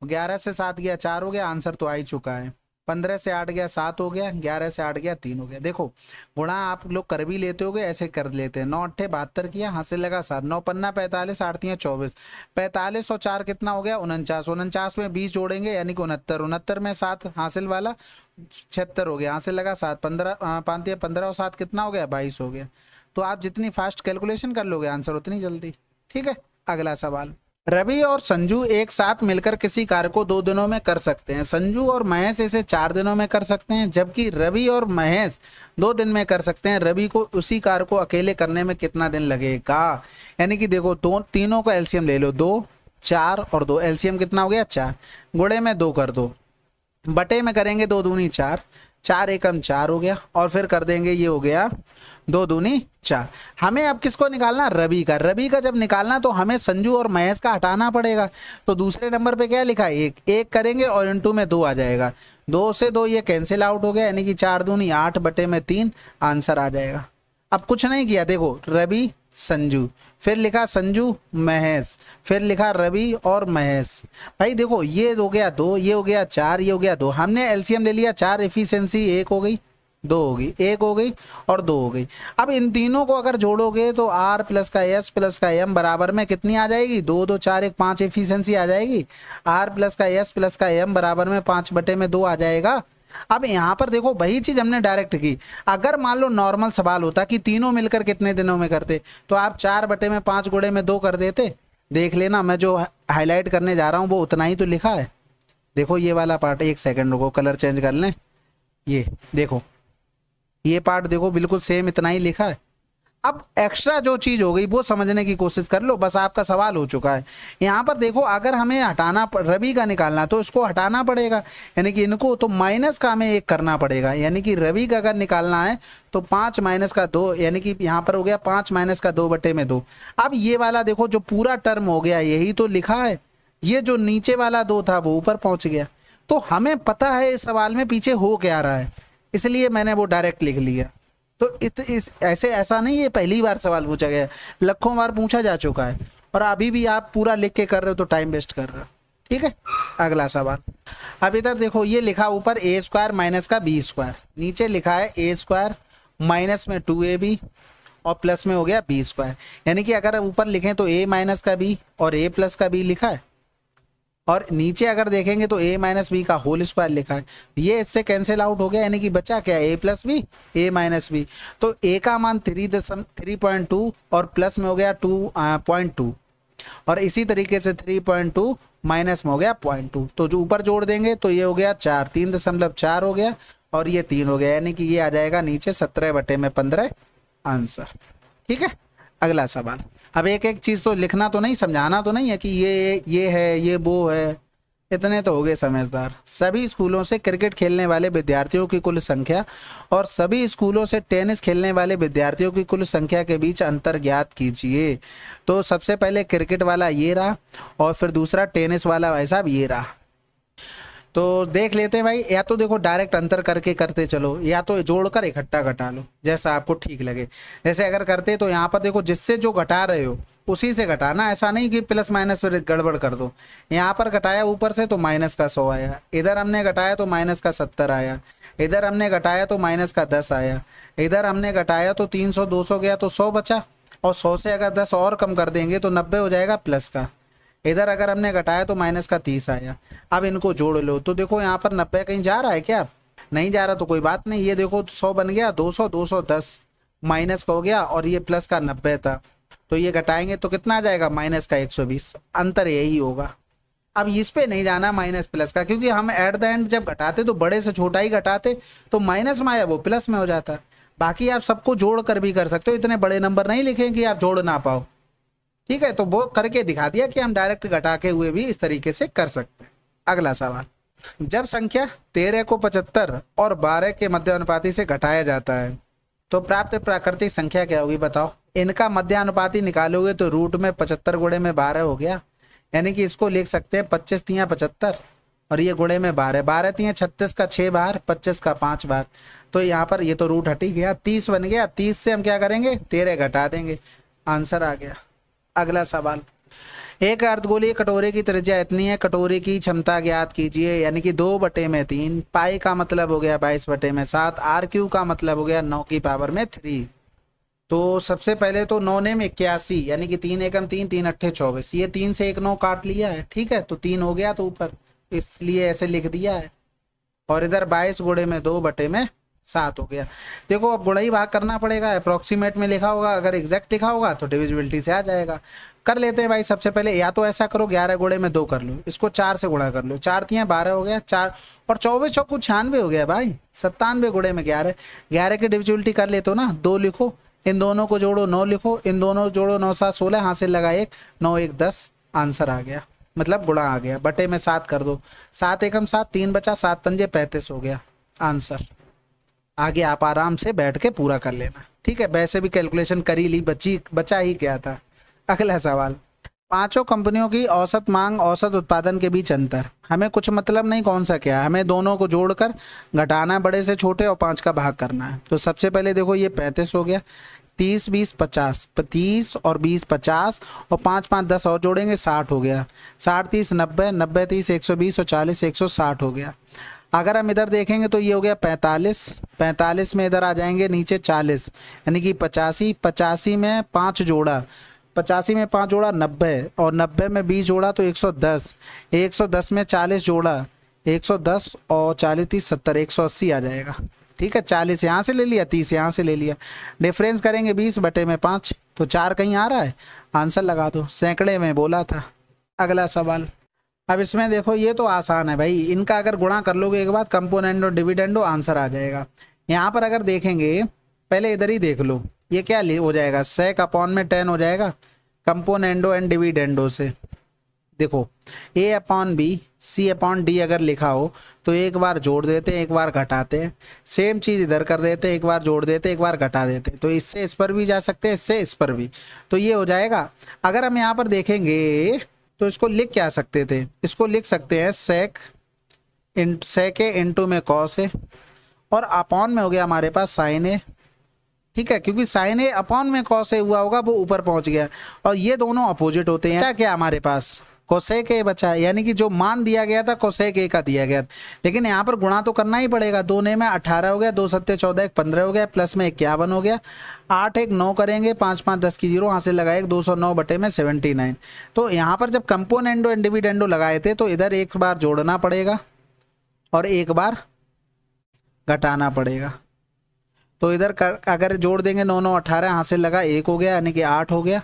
[SPEAKER 1] ग्यारह से सात गया, चार हो गया, आंसर तो आ ही चुका है। पंद्रह से आठ गया, सात हो गया, ग्यारह से आठ गया, तीन हो गया। देखो, गुणा आप लोग कर भी लेते हो गए ऐसे कर लेते हैं। नौ, अट्ठे, बहत्तर किया हासिल लगा सात। नौ, पन्ना, पैंतालीस आठतियाँ चौबीस। पैंतालीस और चार कितना हो गया? उनचास। उनचास में बीस जोड़ेंगे, यानी कि उनहत्तर। उनहत्तर में सात, हासिल वाला छिहत्तर हो गया हासिल लगा सात। पंद्रह पाँच पंद्रह और सात कितना हो गया? बाईस हो गया। तो आप जितनी फास्ट कैलकुलेशन कर लोगे, आंसर उतनी जल्दी। ठीक है, अगला सवाल। रवि और संजू एक साथ मिलकर किसी कार्य को दो दिनों में कर सकते हैं। संजू और महेश इसे चार दिनों में कर सकते हैं, जबकि रवि और महेश दो दिन में कर सकते हैं। रवि को उसी कार्य को अकेले करने में कितना दिन लगेगा? यानी कि देखो, दो, तीनों का एल्सियम ले लो। दो, चार और दो। एल्सियम कितना हो गया? चार। गुड़े में दो कर दो। बटे में करेंगे दो दूनी चार। चार एकम चार हो गया। और फिर कर देंगे, ये हो गया दो दूनी, चार। हमें अब किसको निकालना? रवि का। रवि का जब निकालना तो हमें संजू और महेश का हटाना पड़ेगा। तो दूसरे नंबर पे क्या लिखा है? एक एक करेंगे और इंटू में दो आ जाएगा। दो से दो ये कैंसिल आउट हो गया, यानी कि चार दूनी, आठ बटे में तीन आंसर आ जाएगा। अब कुछ नहीं किया, देखो, रवि, संजू। फिर लिखा संजू, महेश। फिर लिखा रवि और महेश। भाई देखो, ये हो गया दो, ये हो गया चार, ये हो गया दो। हमने एलसीएम ले लिया, चार एफिशिएंसी एक हो गई। दो होगी, एक हो गई और दो हो गई। अब इन तीनों को अगर जोड़ोगे तो आर प्लस का एस प्लस का एम बराबर में कितनी आ जाएगी? दो दो, चार, एक, पाँच एफिशिएंसी आ जाएगी। आर प्लस का एस प्लस का एम बराबर में पाँच बटे में दो आ जाएगा। अब यहाँ पर देखो, वही चीज़ हमने डायरेक्ट की। अगर मान लो नॉर्मल सवाल होता कि तीनों मिलकर कितने दिनों में करते तो आप चार बटे में पाँच गुड़े में दो कर देते। देख लेना, मैं जो हाईलाइट करने जा रहा हूँ, वो उतना ही तो लिखा है। देखो ये वाला पार्ट एक सेकंड रुको कलर चेंज कर लें। ये, देखो। ये पार्ट देखो, बिल्कुल सेम इतना ही लिखा है। अब एक्स्ट्रा जो चीज़ हो गई, वो समझने की कोशिश कर लो, बस आपका सवाल हो चुका है। यहाँ पर देखो, अगर हमें हटाना रवि का निकालना तो इसको हटाना पड़ेगा। यानी कि इनको तो माइनस का हमें एक करना पड़ेगा। यानी कि रवि का अगर निकालना है तो पाँच माइनस का दो, यानी कि यहाँ पर हो गया पाँच माइनस का दो बटे में दो। अब ये वाला देखो, जो पूरा टर्म हो गया, यही तो लिखा है। ये जो नीचे वाला दो था, वो ऊपर पहुँच गया। तो हमें पता है, इस सवाल में पीछे हो क्या रहा है। इसलिए मैंने वो डायरेक्ट लिख लिया। तो इत, इस ऐसे ऐसा नहीं है पहली बार सवाल पूछा गया लखों बार पूछा जा चुका है। और अभी भी आप पूरा लिख के कर रहे हो तो टाइम वेस्ट कर रहे हो। ठीक है? अगला सवाल। अब इधर देखो ये लिखा ऊपर ए स्क्वायर माइनस का बी स्क्वायर नीचे लिखा है ए स्क्वायर माइनस में टू ए बी और प्लस में हो गया बी स्क्वायर यानी कि अगर ऊपर लिखें तो ए माइनस का बी और ए प्लस का बी लिखा है। और नीचे अगर देखेंगे तो ए माइनस बी का होल स्क्वायर लिखा है। ये इससे कैंसिल आउट हो गया, यानी कि बचा क्या? A plus B A minus B तो ए का मान थ्री दशम थ्री पॉइंट टू और प्लस में हो गया टू पॉइंट टू और इसी तरीके से थ्री पॉइंट टू माइनस में हो गया पॉइंट टू तो जो ऊपर जोड़ देंगे तो ये हो गया चार, तीन दशमलव चार हो गया और ये तीन हो गया, यानी कि ये आ जाएगा नीचे सत्रह बटे में पंद्रह आंसर। ठीक है? अगला सवाल। अब एक एक चीज़ तो लिखना तो नहीं, समझाना तो नहीं है कि ये ये है, ये वो है। इतने तो हो गए समझदार। सभी स्कूलों से क्रिकेट खेलने वाले विद्यार्थियों की कुल संख्या और सभी स्कूलों से टेनिस खेलने वाले विद्यार्थियों की कुल संख्या के बीच अंतर ज्ञात कीजिए। तो सबसे पहले क्रिकेट वाला ये रहा और फिर दूसरा टेनिस वाला भाई साहब ये रहा। तो देख लेते हैं भाई, या तो देखो डायरेक्ट अंतर करके करते चलो, या तो जोड़कर इकट्ठा घटा लो, जैसा आपको ठीक लगे। जैसे अगर करते तो यहाँ पर देखो जिससे जो घटा रहे हो, उसी से घटाना। ऐसा नहीं कि प्लस माइनस फिर गड़बड़ कर दो। यहाँ पर घटाया ऊपर से तो माइनस का सौ आया। इधर हमने घटाया तो माइनस का सत्तर आया। इधर हमने घटाया तो माइनस का दस आया। इधर हमने घटाया तो तीन सौ, दो सौ गया तो सौ बचा। और सौ से अगर दस और कम कर देंगे तो नब्बे हो जाएगा प्लस का। इधर अगर हमने घटाया तो माइनस का तीस आया। अब इनको जोड़ लो। तो देखो यहाँ पर नब्बे कहीं जा रहा है क्या? नहीं जा रहा तो कोई बात नहीं। ये देखो सौ बन गया, दो सौ दो सौ दस। माइनस का हो गया और ये प्लस का नब्बे था। तो ये घटाएँगे तो कितना आ जाएगा? माइनस का एक सौ बीस। अंतर यही होगा। अब इस पे नहीं जाना माइनस प्लस का, क्योंकि हम एट द एंड जब घटाते तो बड़े से छोटा ही घटाते तो माइनस में आया, वो प्लस में हो जाता। बाकी आप सबको जोड़ कर भी कर सकते हो। इतने बड़े नंबर नहीं लिखें कि आप जोड़ ना पाओ। ठीक है तो वो करके दिखा दिया कि हम डायरेक्ट घटा के हुए भी इस तरीके से कर सकते हैं। अगला सवाल, जब संख्या तेरह को पचहत्तर और बारह के मध्यानुपाती से घटाया जाता है तो प्राप्त प्राकृतिक संख्या क्या होगी बताओ? इनका मध्यानुपाती निकालोगे तो रूट में पचहत्तर गुड़े में बारह हो गया। यानी कि इसको लिख सकते हैं पच्चीस तिया पचहत्तर और ये गुड़े में बारह। बारह तिया छत्तीस का छः बार, पच्चीस का पाँच बार। तो यहाँ पर ये तो रूट हटी गया। तीस बन गया। तीस से हम क्या करेंगे? तेरह घटा देंगे। आंसर आ गया। अगला सवाल। एक अर्धगोलीय कटोरे की त्रिज्या इतनी है, कटोरे की क्षमता ज्ञात कीजिए, यानी कि दो बटे में तीन, पाई का मतलब हो गया बाईस बटे में सात, आर क्यू का मतलब हो गया नौ की पावर में थ्री। तो सबसे पहले तो नौ ने में इक्यासी, यानी कि तीन एकम तीन तीन अट्ठे चौबीस, ये तीन से एक नौ काट लिया है, ठीक है? तो तीन हो गया तो ऊपर, इसलिए ऐसे लिख दिया है। और इधर बाईस गुड़े में दो बटे में सात हो गया। देखो, अब गुड़ा ही भाग करना पड़ेगा। अप्रोक्सीमेट में लिखा होगा, अगर एग्जैक्ट लिखा होगा तो डिविजिबिलिटी से आ जाएगा। कर लेते हैं भाई, सबसे पहले या तो ऐसा करो, ग्यारह गुड़े में दो कर लो। इसको चार से गुड़ा कर लो। चार तियाँ बारह हो गया, चार। और चौबीस चौकू छियानवे हो गया भाई। सत्तानवे गुड़े में ग्यारह। ग्यारह की डिविजिबिलिटी कर लेते हो ना, दो लिखो। इन दोनों को जोड़ो, नौ लिखो। इन दोनों जोड़ो, नौ, सात, सोलह। हासिल लगा एक, नौ, एक, दस। आंसर आ गया। मतलब गुड़ा आ गया। बटे में सात कर दो। सात एकम सात, तीन बचा, सात पंजे पैंतीस हो गया। आंसर। आगे आप आराम से बैठ के पूरा कर लेना। ठीक है, वैसे भी कैलकुलेशन कर ली, बची, बचा ही क्या था? अगला सवाल। पाँचों कंपनियों की औसत मांग, औसत उत्पादन के बीच अंतर। हमें कुछ मतलब नहीं कौन सा क्या हमें दोनों को जोड़कर घटाना, बड़े से छोटे, और पाँच का भाग करना है। तो सबसे पहले देखो, ये पैंतीस हो गया। तीस, बीस, पचास। तीस और बीस, पचास और पाँच पाँच, दस और जोड़ेंगे, साठ हो गया। साठ, तीस, नब्बे। नब्बे, तीस, एक सौ बीस और चालीस, एक सौ साठ हो गया। अगर हम इधर देखेंगे तो ये हो गया पैंतालीस पैंतालीस में इधर आ जाएँगे, नीचे चालीस, यानी कि पचासी पचासी में पाँच जोड़ा, पचासी में पाँच जोड़ा नब्बे, और नब्बे में बीस जोड़ा तो एक सौ दस, एक सौ दस में चालीस जोड़ा, एक सौ दस और चालीस तीस सत्तर, एक सौ अस्सी आ जाएगा। ठीक है, चालीस यहाँ से ले लिया, तीस यहाँ से ले लिया। डिफरेंस करेंगे बीस बटे में पाँच तो चार कहीं आ रहा है? आंसर लगा दो, सैकड़े में बोला था। अगला सवाल। अब इसमें देखो, ये तो आसान है भाई। इनका अगर गुणा कर लोगे एक बात कंपोनेंडो डिविडेंडो आंसर आ जाएगा। यहाँ पर अगर देखेंगे, पहले इधर ही देख लो। ये क्या हो जाएगा? सेक अपॉन में टेन हो जाएगा। कंपोनेंडो एंड डिविडेंडो से। देखो A upon B C upon D अगर लिखा हो तो एक बार जोड़ देते हैं एक बार घटाते। हैं सेम चीज़ इधर कर देते हैं एक बार जोड़ देते हैं एक बार घटा देते। हैं तो इससे इस पर भी जा सकते हैं, इससे इस पर भी। तो ये हो जाएगा। अगर हम यहाँ पर देखेंगे तो इसको लिख क्या सकते थे? इसको लिख सकते हैं सेक इन सेक ए इंटू में कॉस ए और अपॉन में हो गया हमारे पास साइन ए ठीक है? क्योंकि साइन ए अपॉन में कॉस ए हुआ होगा, वो ऊपर पहुँच गया। और ये दोनों अपोजिट होते हैं। क्या क्या हमारे पास? कोसेक ए बचा यानी कि जो मान दिया गया था कोसेक ए का दिया गया। लेकिन यहाँ पर गुणा तो करना ही पड़ेगा। दो ने में अठारह हो गया दो सत्य चौदह एक पंद्रह हो गया प्लस में इक्यावन हो गया। आठ एक नौ करेंगे पाँच पाँच दस की ज़ीरो वहाँ से लगाए दो सौ नौ बटे में सेवेंटी नाइन। तो यहाँ पर जब कंपोनेंडो एंड डिविडेंडो लगाए थे तो इधर एक बार जोड़ना पड़ेगा और एक बार घटाना पड़ेगा। तो इधर कर, अगर जोड़ देंगे नौ नौ अठारह यहाँ से लगा एक हो गया यानी कि आठ हो गया।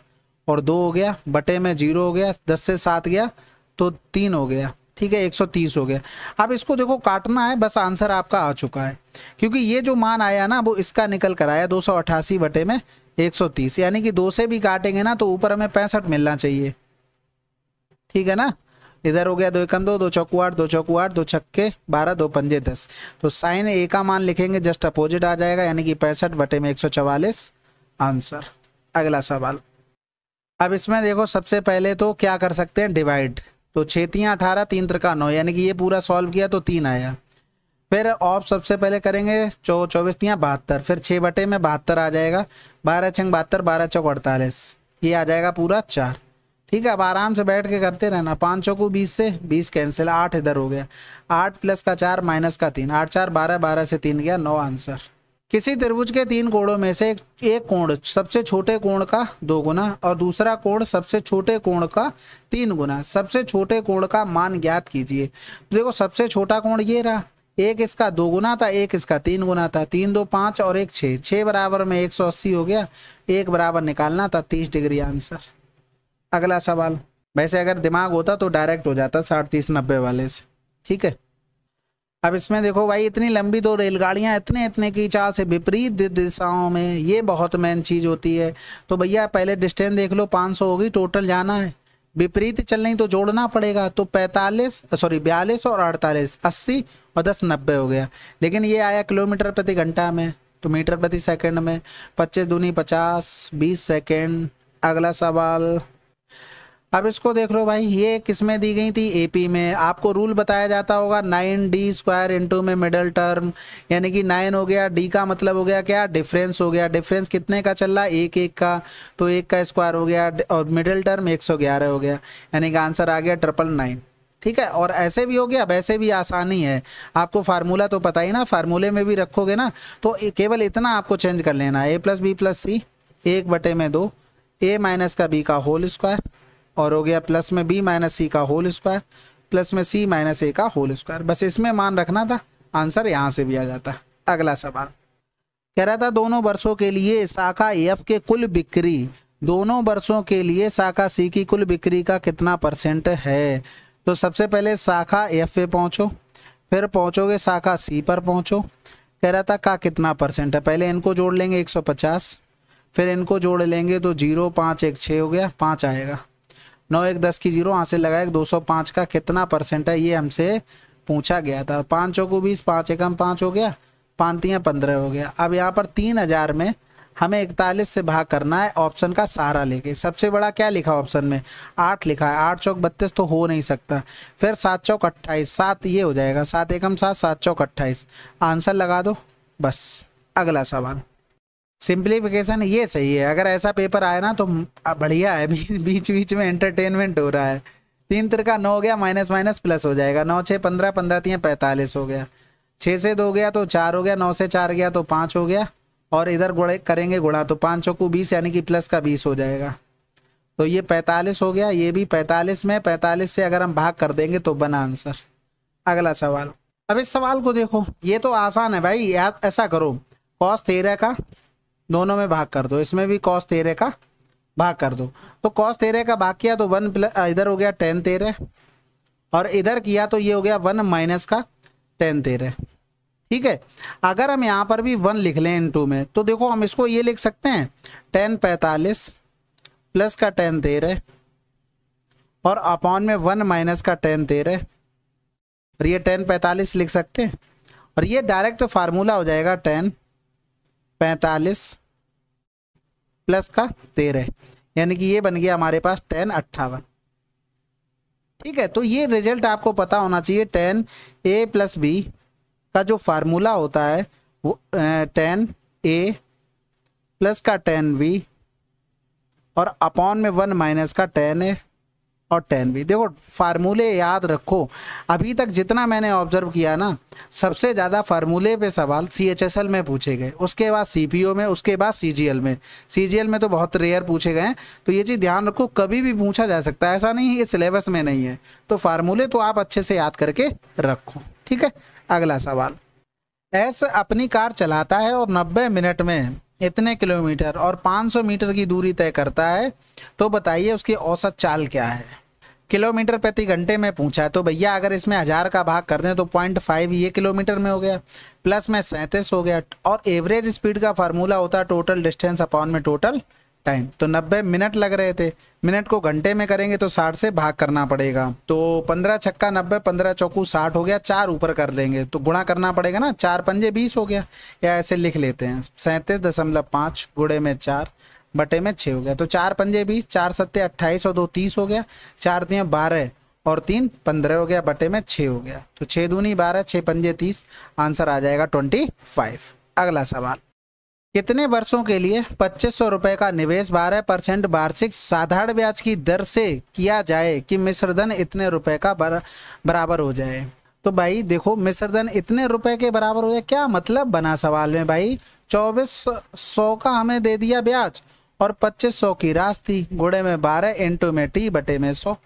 [SPEAKER 1] और दो हो गया, बटे में ज़ीरो हो गया, दस से सात गया तो तीन हो गया, ठीक है 130 हो गया। अब इसको देखो, काटना है, बस आंसर आपका आ चुका है। क्योंकि ये जो मान आया ना वो इसका निकल कर आया दो सौ अट्ठासी बटे में 130 यानी कि दो से भी काटेंगे ना तो ऊपर हमें पैंसठ मिलना चाहिए। ठीक है ना? इधर हो गया दो एकम दो दो चौकू आठ दो चौकू आठ दो छक्के, बारह, दो पंजे दस। तो साइन ए का मान लिखेंगे, जस्ट अपोजिट आ जाएगा, यानी कि पैंसठ बटे में एक आंसर। अगला सवाल। अब इसमें देखो, सबसे पहले तो क्या कर सकते हैं? डिवाइड तो छेतियाँ अठारह, तीन त्रिका नौ यानी कि ये पूरा सॉल्व किया तो तीन आया। फिर ऑफ़ सबसे पहले करेंगे, चौ चौबीस तियाँ बहत्तर। फिर छः बटे में बहत्तर आ जाएगा। बारह छंग बहत्तर, बारह चौक अड़तालीस। ये आ जाएगा पूरा चार। ठीक है, अब आराम से बैठ के करते रहना। पाँच चौको बीस से, बीस कैंसिल आठ इधर हो गया। आठ प्लस का चार माइनस का तीन। आठ, चार, बारह बारह से तीन गया, नौ आंसर किसी त्रिभुज के तीन कोणों में से एक कोण सबसे छोटे कोण का दो गुना और दूसरा कोण सबसे छोटे कोण का तीन गुना। सबसे छोटे कोण का मान ज्ञात कीजिए। तो देखो, सबसे छोटा कोण ये रहा। एक इसका दो गुना था, एक इसका तीन गुना था। तीन, दो, पाँच और एक, छः। छः बराबर में एक सौ अस्सी हो गया। एक बराबर निकालना था, तीस डिग्री आंसर। अगला सवाल। वैसे अगर दिमाग होता तो डायरेक्ट हो जाता साठ, तीस, नब्बे वाले से। ठीक है? अब इसमें देखो भाई, इतनी लंबी दो रेलगाड़ियाँ, इतने इतने की चाल से विपरीत दिशाओं में ये बहुत मेन चीज़ होती है। तो भैया, पहले डिस्टेंस देख लो 500 होगी, टोटल जाना है। विपरीत चलनी तो जोड़ना पड़ेगा। तो 45 सॉरी, बयालीस और अड़तालीस, अस्सी और दस, नब्बे हो गया। लेकिन ये आया किलोमीटर प्रति घंटा में तो मीटर प्रति सेकंड में। पच्चीस दूनी पचास, बीस सेकेंड, अगला सवाल। अब इसको देख लो भाई, ये किसमें दी गई थी? एपी में। आपको रूल बताया जाता होगा नाइन डी स्क्वायर इंटू में मिडल टर्म यानी कि नाइन हो गया डी का मतलब हो गया क्या? डिफरेंस हो गया। डिफरेंस कितने का चल रहा है? एक एक का। तो एक का स्क्वायर हो गया, और मिडल टर्म एक सौ ग्यारह हो गया। यानी कि आंसर आ गया ट्रिपल नाइन ठीक है? और ऐसे भी हो गया वैसे भी आसानी है। आपको फार्मूला तो पता ही ना फार्मूले में भी रखोगे ना तो केवल इतना आपको चेंज कर लेना A plus B plus C एक बटे में दो। ए माइनस का बी का होल स्क्वायर और हो गया प्लस में बी माइनस सी का होल स्क्वायर, प्लस में सी माइनस ए का होल स्क्वायर। बस इसमें मान रखना था। आंसर यहाँ से भी आ जाता अगला सवाल। कह रहा था, दोनों वर्षों के लिए शाखा एफ़ के कुल बिक्री, दोनों वर्षों के लिए शाखा सी की कुल बिक्री का कितना परसेंट है? तो सबसे पहले शाखा एफ़ पे पहुंचो, फिर पहुंचोगे शाखा सी पर पहुंचो। कह रहा था, का कितना परसेंट है? पहले इनको जोड़ लेंगे 150 फिर इनको जोड़ लेंगे तो ज़ीरो, पाँच, एक छः हो गया, पाँच आएगा। नौ एक दस की ज़ीरो से लगाए दो सौ पाँच का कितना परसेंट है, ये हमसे पूछा गया था। पाँच चौको बीस, पाँच एकम पाँच हो गया, पांतियाँ पंद्रह हो गया। अब यहाँ पर तीन हज़ार में हमें इकतालीस से भाग करना है, ऑप्शन का सहारा लेके। सबसे बड़ा क्या लिखा ऑप्शन में? आठ लिखा है, आठ चौक बत्तीस तो हो नहीं सकता। फिर सात चौक अट्ठाईस, सात ये हो जाएगा, सात एकम सात सात चौक अट्ठाईस। आंसर लगा दो, बस। अगला सवाल। सिंप्लीफिकेशन ये सही है। अगर ऐसा पेपर आए ना तो बढ़िया है। बीच बीच में एंटरटेनमेंट हो रहा है। तीन का नौ हो गया माइनस माइनस प्लस हो जाएगा। नौ छः पंद्रह पंद्रह तीन, पैंतालीस हो गया। छः से दो गया तो चार हो गया, नौ से चार गया तो पाँच हो गया। और इधर गुड़े करेंगे गुड़ा तो पाँच को बीस, यानी कि प्लस का बीस हो जाएगा। तो ये पैंतालीस हो गया, ये भी पैंतालीस में। पैंतालीस से अगर हम भाग कर देंगे तो बना आंसर अगला सवाल। अब इस सवाल को देखो। ये तो आसान है भाई, याद, ऐसा करो। कॉस तेरह का दोनों में भाग कर दो। इसमें भी कॉस तेरह का भाग कर दो। तो कॉस तेरह का भाग किया तो वन प्लस इधर हो गया टेन तेरह और इधर किया तो ये हो गया वन माइनस का टेन तेरह। ठीक है? अगर हम यहाँ पर भी वन लिख लें इन टू में तो देखो हम इसको ये लिख सकते हैं टेन पैंतालीस प्लस का टेन तेरह और अपॉन में वन माइनस का टेन तेरह। और ये टेन पैंतालीस लिख सकते हैं। और ये डायरेक्ट फार्मूला हो जाएगा टेन पैंतालीस प्लस का तेरह। यानी कि ये बन गया हमारे पास टेन अट्ठावन। ठीक है तो ये रिज़ल्ट आपको पता होना चाहिए, टेन ए प्लस बी का जो फार्मूला होता है, वो टेन ए प्लस का टेन बी और अपॉन में वन माइनस का टेन ए और टेन भी। देखो फार्मूले याद रखो। अभी तक जितना मैंने ऑब्ज़र्व किया ना, सबसे ज़्यादा फार्मूले पे सवाल सी एच एस एल में पूछे गए। उसके बाद सी पी ओ में, उसके बाद सी जी एल में। सी जी एल में तो बहुत रेयर पूछे गए हैं। तो ये चीज़ ध्यान रखो, कभी भी पूछा जा सकता है। ऐसा नहीं है ये सिलेबस में नहीं है। तो फार्मूले तो आप अच्छे से याद करके रखो। ठीक है? अगला सवाल। एस अपनी कार चलाता है और नब्बे मिनट में इतने किलोमीटर और 500 मीटर की दूरी तय करता है तो बताइए उसकी औसत चाल क्या है? किलोमीटर प्रति घंटे में पूछा है तो भैया अगर इसमें हज़ार का भाग कर दें तो पॉइंट फाइव ये किलोमीटर में हो गया, प्लस में सैंतीस हो गया, और एवरेज स्पीड का फार्मूला होता है टोटल डिस्टेंस अपॉन में टोटल टाइम तो 90 मिनट लग रहे थे। मिनट को घंटे में करेंगे तो 60 से भाग करना पड़ेगा। तो 15 छक्का 90 15 चौकू 60 हो गया, चार ऊपर कर देंगे। तो गुणा करना पड़ेगा ना, चार पंजे बीस हो गया। या ऐसे लिख लेते हैं। सैंतीस दशमलव पाँच गुड़े में चार, बटे में छः हो गया। तो चार पंजे बीस, चार सत्ते अट्ठाईस और दो तीस हो गया। चार दिए बारह और तीन पंद्रह हो गया, बटे में छः हो गया। तो छः दूनी बारह छः पंजे तीस, आंसर आ जाएगा ट्वेंटी फाइव। अगला सवाल। कितने वर्षों के लिए पच्चीस सौ रुपए का निवेश बारह परसेंट वार्षिक साधारण ब्याज की दर से किया जाए कि मिश्र धन इतने रुपए का बर, बराबर हो जाए? तो भाई देखो मिश्र धन इतने रुपए के बराबर हो जाए क्या मतलब बना सवाल में भाई? चौबीस सौ का हमें दे दिया ब्याज और पच्चीस सौ की राशि गुड़े में बारह इंटू में टी बटे में सौ।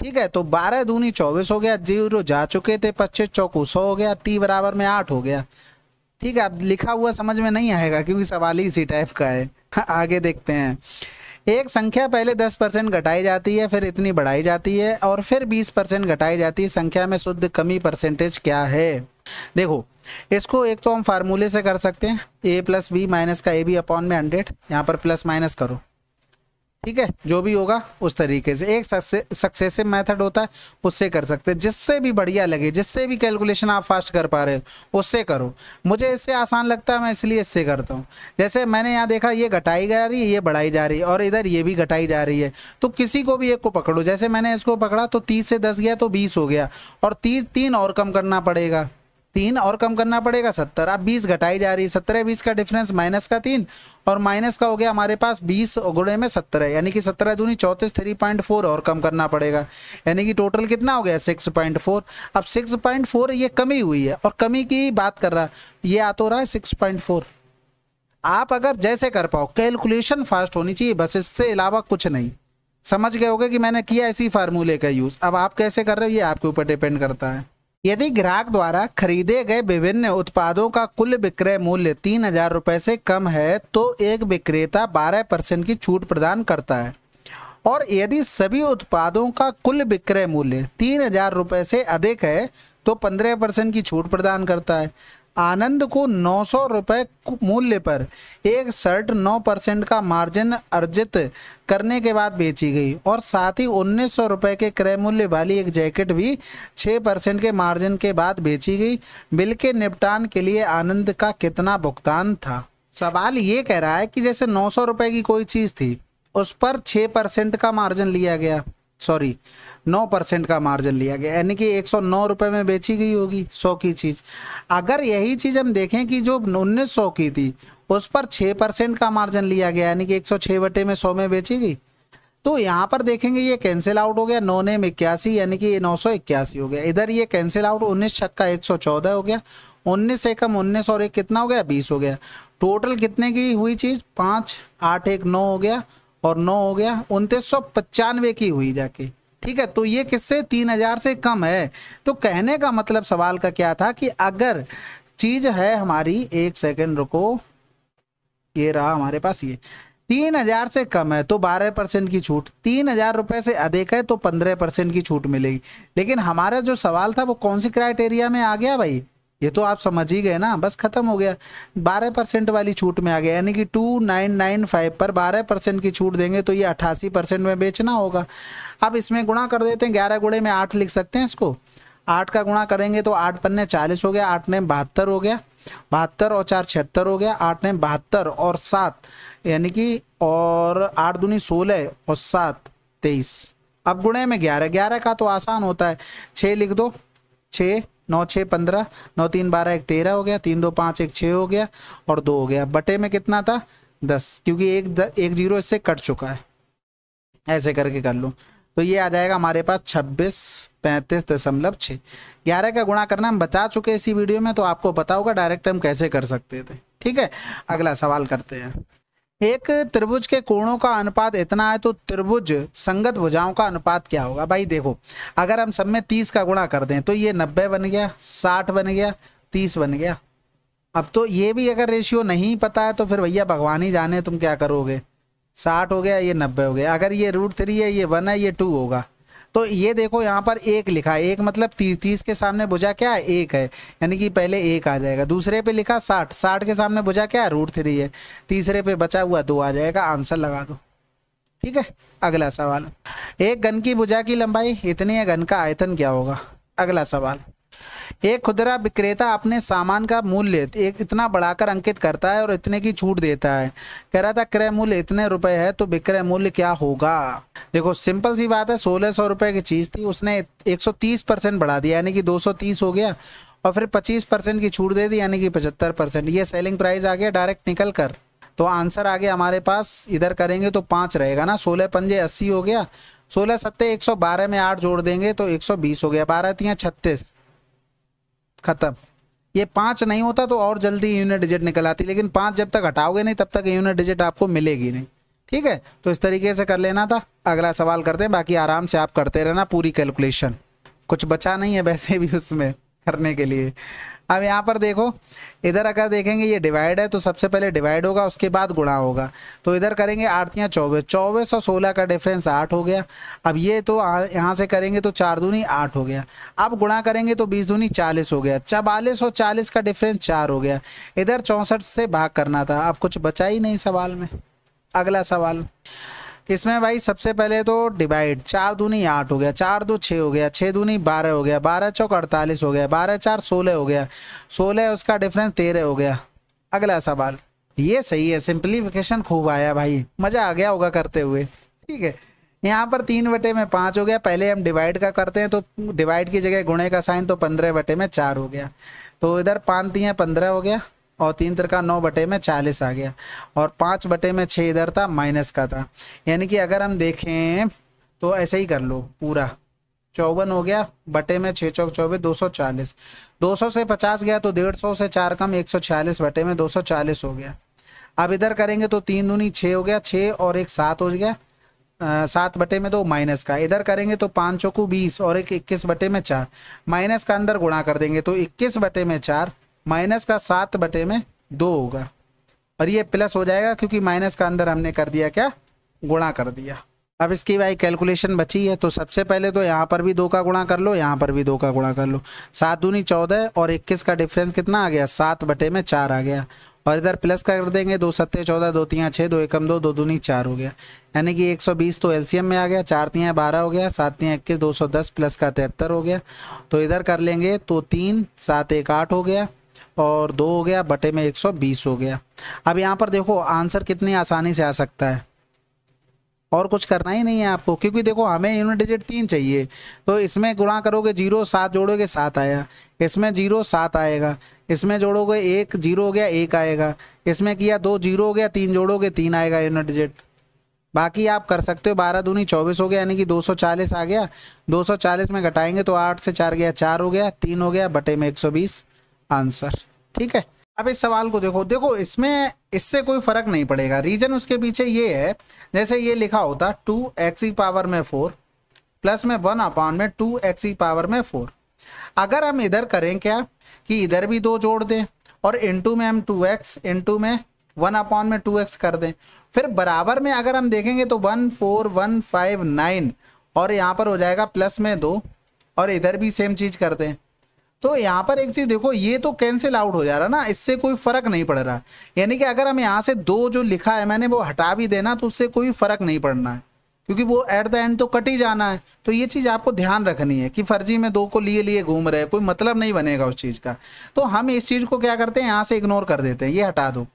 [SPEAKER 1] ठीक है तो बारह दूनी चौबीस हो गया ज़ीरो जा चुके थे पच्चीस चौकू सौ हो गया टी बराबर में आठ हो गया। ठीक है, अब लिखा हुआ समझ में नहीं आएगा क्योंकि सवाल ही इसी टाइप का है। आगे देखते हैं। एक संख्या पहले दस परसेंट घटाई जाती है, फिर इतनी बढ़ाई जाती है और फिर बीस परसेंट घटाई जाती है। संख्या में शुद्ध कमी परसेंटेज क्या है? देखो, इसको एक तो हम फार्मूले से कर सकते हैं। ए प्लस बी माइनस का ए बी अपॉन में हंड्रेड यहाँ पर प्लस माइनस करो। ठीक है? जो भी होगा, उस तरीके से। एक सक्सेसिव मेथड होता है, उससे कर सकते हैं। जिससे भी बढ़िया लगे, जिससे भी कैलकुलेशन आप फास्ट कर पा रहे हो, उससे करो। मुझे इससे आसान लगता है, मैं इसलिए इससे करता हूँ। जैसे मैंने यहाँ देखा, ये घटाई जा रही है, ये बढ़ाई जा रही है, और इधर ये भी घटाई जा रही है। तो किसी को भी एक को पकड़ो। जैसे मैंने इसको पकड़ा तो तीस से दस गया तो बीस हो गया। और तीस, तीन और कम करना पड़ेगा। तीन और कम करना पड़ेगा, सत्तर। अब बीस घटाई जा रही है सत्रह बीस का डिफरेंस माइनस का तीन। और माइनस का हो गया हमारे पास बीस गुड़े में सत्रह यानी कि सत्रह दूनी चौंतीस थ्री पॉइंट फोर और कम करना पड़ेगा। यानी कि टोटल कितना हो गया? सिक्स पॉइंट फोर अब सिक्स पॉइंट फोर ये कमी हुई है। और कमी की बात कर रहा, ये आ तो रहा है सिक्स पॉइंट फोर आप अगर जैसे कर पाओ कैलकुलेशन फास्ट होनी चाहिए, बस इससे अलावा कुछ नहीं। समझ गए होगे कि मैंने किया इसी फार्मूले का यूज़ अब आप कैसे कर रहे हो, ये आपके ऊपर डिपेंड करता है। यदि ग्राहक द्वारा खरीदे गए विभिन्न उत्पादों का कुल विक्रय मूल्य तीन हज़ार रुपए से कम है तो एक विक्रेता बारह परसेंट की छूट प्रदान करता है। और यदि सभी उत्पादों का कुल विक्रय मूल्य तीन हज़ार रुपए से अधिक है तो पंद्रह परसेंट की छूट प्रदान करता है। आनंद को नौ सौ रुपये मूल्य पर एक शर्ट नौ परसेंट का मार्जिन अर्जित करने के बाद बेची गई और साथ ही उन्नीस सौ रुपये के क्रय मूल्य वाली एक जैकेट भी छः परसेंट के मार्जिन के बाद बेची गई। बिल के निपटान के लिए आनंद का कितना भुगतान था? सवाल ये कह रहा है कि जैसे नौ सौ रुपये की कोई चीज़ थी, उस पर छः परसेंट का मार्जिन लिया गया। सॉरी नौ परसेंट का मार्जिन लिया गया। यानी कि एक सौ नौ रुपये में बेची गई होगी सौ की चीज़। अगर यही चीज़ हम देखें कि जो उन्नीस सौ की थी, उस पर छः परसेंट का मार्जिन लिया गया, यानी कि एक सौ छः बटे में सौ में बेची गई। तो यहाँ पर देखेंगे ये कैंसिल आउट हो गया, नौ ने इक्यासी, यानी कि नौ सौ इक्यासी हो गया। इधर ये कैंसिल आउट उन्नीस छक्का एक सौ चौदह हो गया। उन्नीस एकम उन्नीस और एक कितना हो गया? बीस हो गया। टोटल कितने की हुई चीज़? पाँच, आठ, एक, नौ हो गया और नौ हो गया। उनतीस सौ पचानवे की हुई जाके। ठीक है तो ये किससे? तीन हज़ार से कम है। तो कहने का मतलब सवाल का क्या था कि अगर चीज़ है हमारी, एक सेकेंड रुको, ये रहा हमारे पास ये। तीन हज़ार से कम है तो बारह परसेंट की छूट। तीन हज़ार रुपए से अधिक है तो पंद्रह परसेंट की छूट मिलेगी। लेकिन हमारा जो सवाल था, वो कौन सी क्राइटेरिया में आ गया भाई? ये तो आप समझ ही गए ना, बस खत्म हो गया। बारह परसेंट वाली छूट में आ गया, यानी कि टू नाइन नाइन फाइव पर बारह परसेंट की छूट देंगे तो ये अट्ठासी परसेंट में बेचना होगा। अब इसमें गुणा कर देते हैं, ग्यारह गुड़े में आठ लिख सकते हैं इसको। आठ का गुणा करेंगे तो आठ पन्ने चालीस हो गया, आठ ने बहत्तर हो गया, बहत्तर और चार छिहत्तर हो गया, आठ ने बहत्तर और सात, यानी कि और आठ दूनी सोलह और सात तेईस। अब गुणे में ग्यारह ग्यारह का तो आसान होता है। छः लिख दो छः नौ छः पंद्रह नौ तीन बारह एक तेरह हो गया तीन दो पाँच एक छः हो गया और दो हो गया। बटे में कितना था? दस क्योंकि एक द, एक ज़ीरो इससे कट चुका है। ऐसे करके कर लूँ। तो ये आ जाएगा हमारे पास छब्बीस पैंतीस दशमलव छः ग्यारह का गुणा करना हम बता चुके हैं इसी वीडियो में तो आपको पता होगा डायरेक्ट हम कैसे कर सकते थे। ठीक है? अगला सवाल करते हैं। एक त्रिभुज के कोणों का अनुपात इतना है तो त्रिभुज संगत भुजाओं का अनुपात क्या होगा? भाई देखो, अगर हम सब में तीस का गुणा कर दें तो ये नब्बे बन गया, साठ बन गया, तीस बन गया। अब तो ये भी अगर रेशियो नहीं पता है तो फिर भैया भगवान ही जाने, तुम क्या करोगे? साठ हो गया, ये नब्बे हो गया। अगर ये रूट थ्री है, ये वन है, ये टू होगा। तो ये देखो यहाँ पर एक लिखा है। एक मतलब तीस तीस के सामने बुझा क्या है? एक है। यानी कि पहले एक आ जाएगा। दूसरे पे लिखा साठ। साठ के सामने बुझा क्या है? रूट थ्री है। तीसरे पे बचा हुआ दो आ जाएगा। आंसर लगा दो। ठीक है? अगला सवाल। एक गन की बुझा की लंबाई? इतनी है गन का आयतन क्या होगा? अगला सवाल। एक खुदरा विक्रेता अपने सामान का मूल्य एक इतना बढ़ाकर अंकित करता है और इतने की छूट देता है। कह रहा था, क्रय मूल्य इतने रुपए है तो विक्रय मूल्य क्या होगा? देखो, सिंपल सी बात है, सोलह सौ रुपए की चीज़ थी, उसने 130 परसेंट बढ़ा दिया, यानी कि 230 हो गया, और फिर 25 परसेंट की छूट दे दी, यानी कि 75 परसेंट। ये सेलिंग प्राइस आ गया डायरेक्ट निकल कर। तो आंसर आ गया हमारे पास, इधर करेंगे तो पाँच रहेगा ना, सोलह पंजे अस्सी हो गया, सोलह सत्ते एक सौ बारह में आठ जोड़ देंगे तो एक सौ बीस हो गया, बारह तियाँ छत्तीस। खत्म। ये पाँच नहीं होता तो और जल्दी यूनिट डिजिट निकल आती, लेकिन पाँच जब तक हटाओगे नहीं, तब तक यूनिट डिजिट आपको मिलेगी नहीं। ठीक है? तो इस तरीके से कर लेना था। अगला सवाल करते हैं, बाकी आराम से आप करते रहना पूरी कैलकुलेशन कुछ बचा नहीं है वैसे भी उसमें करने के लिए। अब यहाँ पर देखो, इधर अगर देखेंगे ये डिवाइड है तो सबसे पहले डिवाइड होगा, उसके बाद गुणा होगा। तो इधर करेंगे आठतियाँ चौबीस। चौबीस और सोलह का डिफरेंस आठ हो गया। अब ये तो यहाँ से करेंगे तो चार दूनी आठ हो गया। अब गुणा करेंगे तो बीस दूनी चालीस हो गया। चवालीस और चालीस का डिफरेंस चार हो गया। इधर चौंसठ से भाग करना था। अब कुछ बचा ही नहीं सवाल में। अगला सवाल। इसमें भाई सबसे पहले तो डिवाइड चार दूनी आठ हो गया, चार दो छः हो गया छः दूनी बारह हो गया, बारह चौक अड़तालीस हो गया, बारह चार सोलह हो गया, सोलह उसका डिफरेंस तेरह हो गया। अगला सवाल, ये सही है सिंप्लीफिकेशन खूब आया भाई, मज़ा आ गया होगा करते हुए, ठीक है? यहाँ पर तीन बटे में पाँच हो गया, पहले हम डिवाइड का करते हैं तो डिवाइड की जगह गुणे का साइन तो पंद्रह बटे में चार हो गया तो इधर पाँच तीन पंद्रह हो गया और तीन तरह का नौ बटे में चालीस आ गया। और पाँच बटे में छः इधर था, माइनस का था। यानी कि अगर हम देखें तो ऐसे ही कर लो पूरा। चौवन हो गया, बटे में छः चौक चौबीस, दो सौ चालीस। दो सौ से पचास गया तो डेढ़ सौ से चार कम, एक सौ छियालीस बटे में दो सौ चालीस हो गया। अब इधर करेंगे तो तीन दूनी छः हो गया छः और एक सात हो गया। सात बटे में दो, माइनस का। इधर करेंगे तो पाँच चौकू बीस और एक इक्कीस बटे में चार। माइनस का अंदर गुणा कर देंगे तो इक्कीस बटे में चार माइनस का सात बटे में दो होगा। और ये प्लस हो जाएगा क्योंकि माइनस का अंदर हमने कर दिया क्या? गुणा कर दिया। अब इसकी भाई कैलकुलेशन बची है तो सबसे पहले तो यहाँ पर भी दो का गुणा कर लो, यहाँ पर भी दो का गुणा कर लो। सात दूनी चौदह और इक्कीस का डिफरेंस कितना आ गया? सात बटे में चार आ गया। और इधर प्लस का कर देंगे, दो सत्ते चौदह, दो तियाँ छः, दो एकम दो दो दूनी चार हो गया। यानी कि 120 तो एलसीएम में आ गया, चार तियाँ बारह हो गया, सात तियाँ इक्कीस, दो सौ दस प्लस का तिहत्तर हो गया। तो इधर कर लेंगे तो तीन, सात एक आठ हो गया। और दो हो गया, बटे में 120 हो गया। अब यहाँ पर देखो, आंसर कितनी आसानी से आ सकता है। और कुछ करना ही नहीं है आपको, क्योंकि देखो, हमें यूनिट डिजिट तीन चाहिए। तो इसमें गुणा करोगे ज़ीरो, सात जोड़ोगे सात आया। इसमें ज़ीरो, सात आएगा। इसमें जोड़ोगे एक, ज़ीरो हो गया, एक आएगा। इसमें किया दो, ज़ीरो हो गया, तीन जोड़ोगे, तीन आएगा यूनिट डिजिट बाकी आप कर सकते हो, बारह दूनी चौबीस हो गया, यानी कि दो सौ चालीस आ गया। दो सौ चालीस में घटाएँगे तो आठ से चार गया, चार हो गया, तीन हो गया, बटे में एक सौ बीस। आंसर। ठीक है? अब इस सवाल को देखो। देखो, इसमें इससे कोई फ़र्क नहीं पड़ेगा। रीजन उसके पीछे ये है, जैसे ये लिखा होता, टू एक्स पावर में फोर, प्लस में वन अपॉन में टू एक्स पावर में फोर। अगर हम इधर करें क्या, कि इधर भी दो जोड़ दें, और इंटू में हम टू एक्स इंटू में वन अपॉन में टू एक्स कर दें। फिर बराबर में अगर हम देखेंगे तो one, four, one, five, nine, और यहाँ पर हो जाएगा प्लस में दो, और इधर भी सेम चीज़ कर दें। तो यहाँ पर एक चीज़ देखो, ये तो कैंसिल आउट हो जा रहा ना, इससे कोई फ़र्क नहीं पड़ रहा। यानी कि अगर हम यहाँ से दो जो लिखा है मैंने, वो हटा भी देना तो उससे कोई फ़र्क नहीं पड़ना है। क्योंकि वो एट द एंड तो कट ही जाना है। तो ये चीज़ आपको ध्यान रखनी है कि फर्जी में दो को लिए लिए घूम रहे कोई मतलब नहीं बनेगा उस चीज़ का। तो हम इस चीज़ को क्या करते हैं, यहाँ से इग्नोर कर देते हैं, ये हटा दो।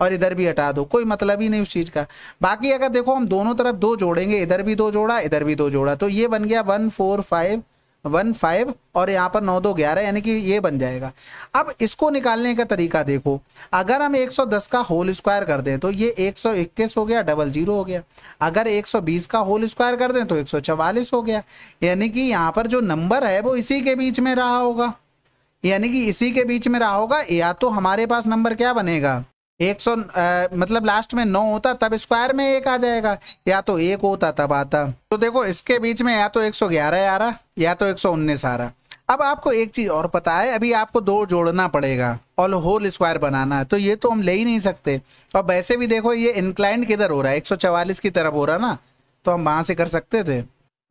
[SPEAKER 1] और इधर भी हटा दो, कोई मतलब ही नहीं उस चीज़ का। बाकी अगर देखो, हम दोनों तरफ़ दो जोड़ेंगे, इधर भी दो जोड़ा, इधर भी दो जोड़ा तो ये बन गया one, four, five one five और यहाँ पर नौ दो ग्यारह, यानी कि ये बन जाएगा। अब इसको निकालने का तरीका देखो। अगर हम 110 का होल स्क्वायर कर दें तो ये 121 हो गया डबल ज़ीरो हो गया। अगर 120 का होल स्क्वायर कर दें तो 144 हो गया। यानी कि यहाँ पर जो नंबर है, वो इसी के बीच में रहा होगा। यानी कि इसी के बीच में रहा होगा, या तो हमारे पास नंबर क्या बनेगा? एक सौ मतलब लास्ट में नौ होता, तब स्क्वायर में एक आ जाएगा। या तो एक होता, तब आता। तो देखो, इसके बीच में या तो एक सौ ग्यारह आ रहा, या तो एक सौ उन्नीस आ रहा। अब आपको एक चीज़ और पता है, अभी आपको दो जोड़ना पड़ेगा और होल स्क्वायर बनाना है तो ये तो हम ले ही नहीं सकते। और वैसे भी देखो, ये इंक्लाइंड किधर हो रहा है? 144 की तरफ़ हो रहा ना तो हम वहाँ से कर सकते थे।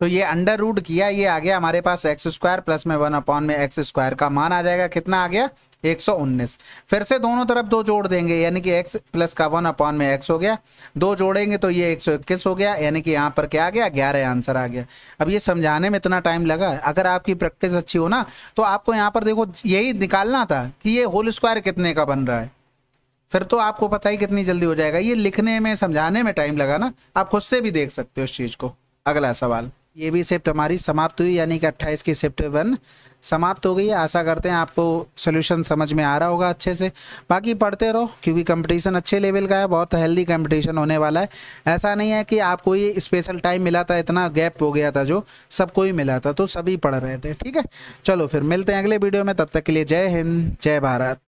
[SPEAKER 1] तो ये अंडर रूट किया, ये आ गया हमारे पास एक्स स्क्वायर प्लस में वन अपॉन में एक्स स्क्वायर का मान आ जाएगा। कितना आ गया? 119 फिर से दोनों तरफ़ दो जोड़ देंगे, यानी कि x प्लस का वन अपॉन में x हो गया। दो जोड़ेंगे तो ये 121 हो गया, यानी कि यहाँ पर क्या आ गया? ग्यारह आंसर आ गया। अब ये समझाने में इतना टाइम लगा। अगर आपकी प्रैक्टिस अच्छी हो ना तो आपको यहाँ पर देखो, यही निकालना था कि ये होल स्क्वायर कितने का बन रहा है। फिर तो आपको पता ही कितनी जल्दी हो जाएगा। ये लिखने में, समझाने में टाइम लगा ना। आप खुद से भी देख सकते हो इस चीज़ को। अगला सवाल। ये भी शिफ्ट हमारी समाप्त हुई, यानी कि अट्ठाईस की शिफ्ट वन समाप्त हो गई है। आशा करते हैं आपको सोल्यूशन समझ में आ रहा होगा अच्छे से। बाकी पढ़ते रहो, क्योंकि कंपटीशन अच्छे लेवल का है, बहुत हेल्दी कंपटीशन होने वाला है। ऐसा नहीं है कि आपको ये स्पेशल टाइम मिला था, इतना गैप हो गया था जो सबको ही मिला था तो सभी पढ़ रहे थे, ठीक है? चलो फिर मिलते हैं अगले वीडियो में, तब तक के लिए जय हिंद, जय भारत।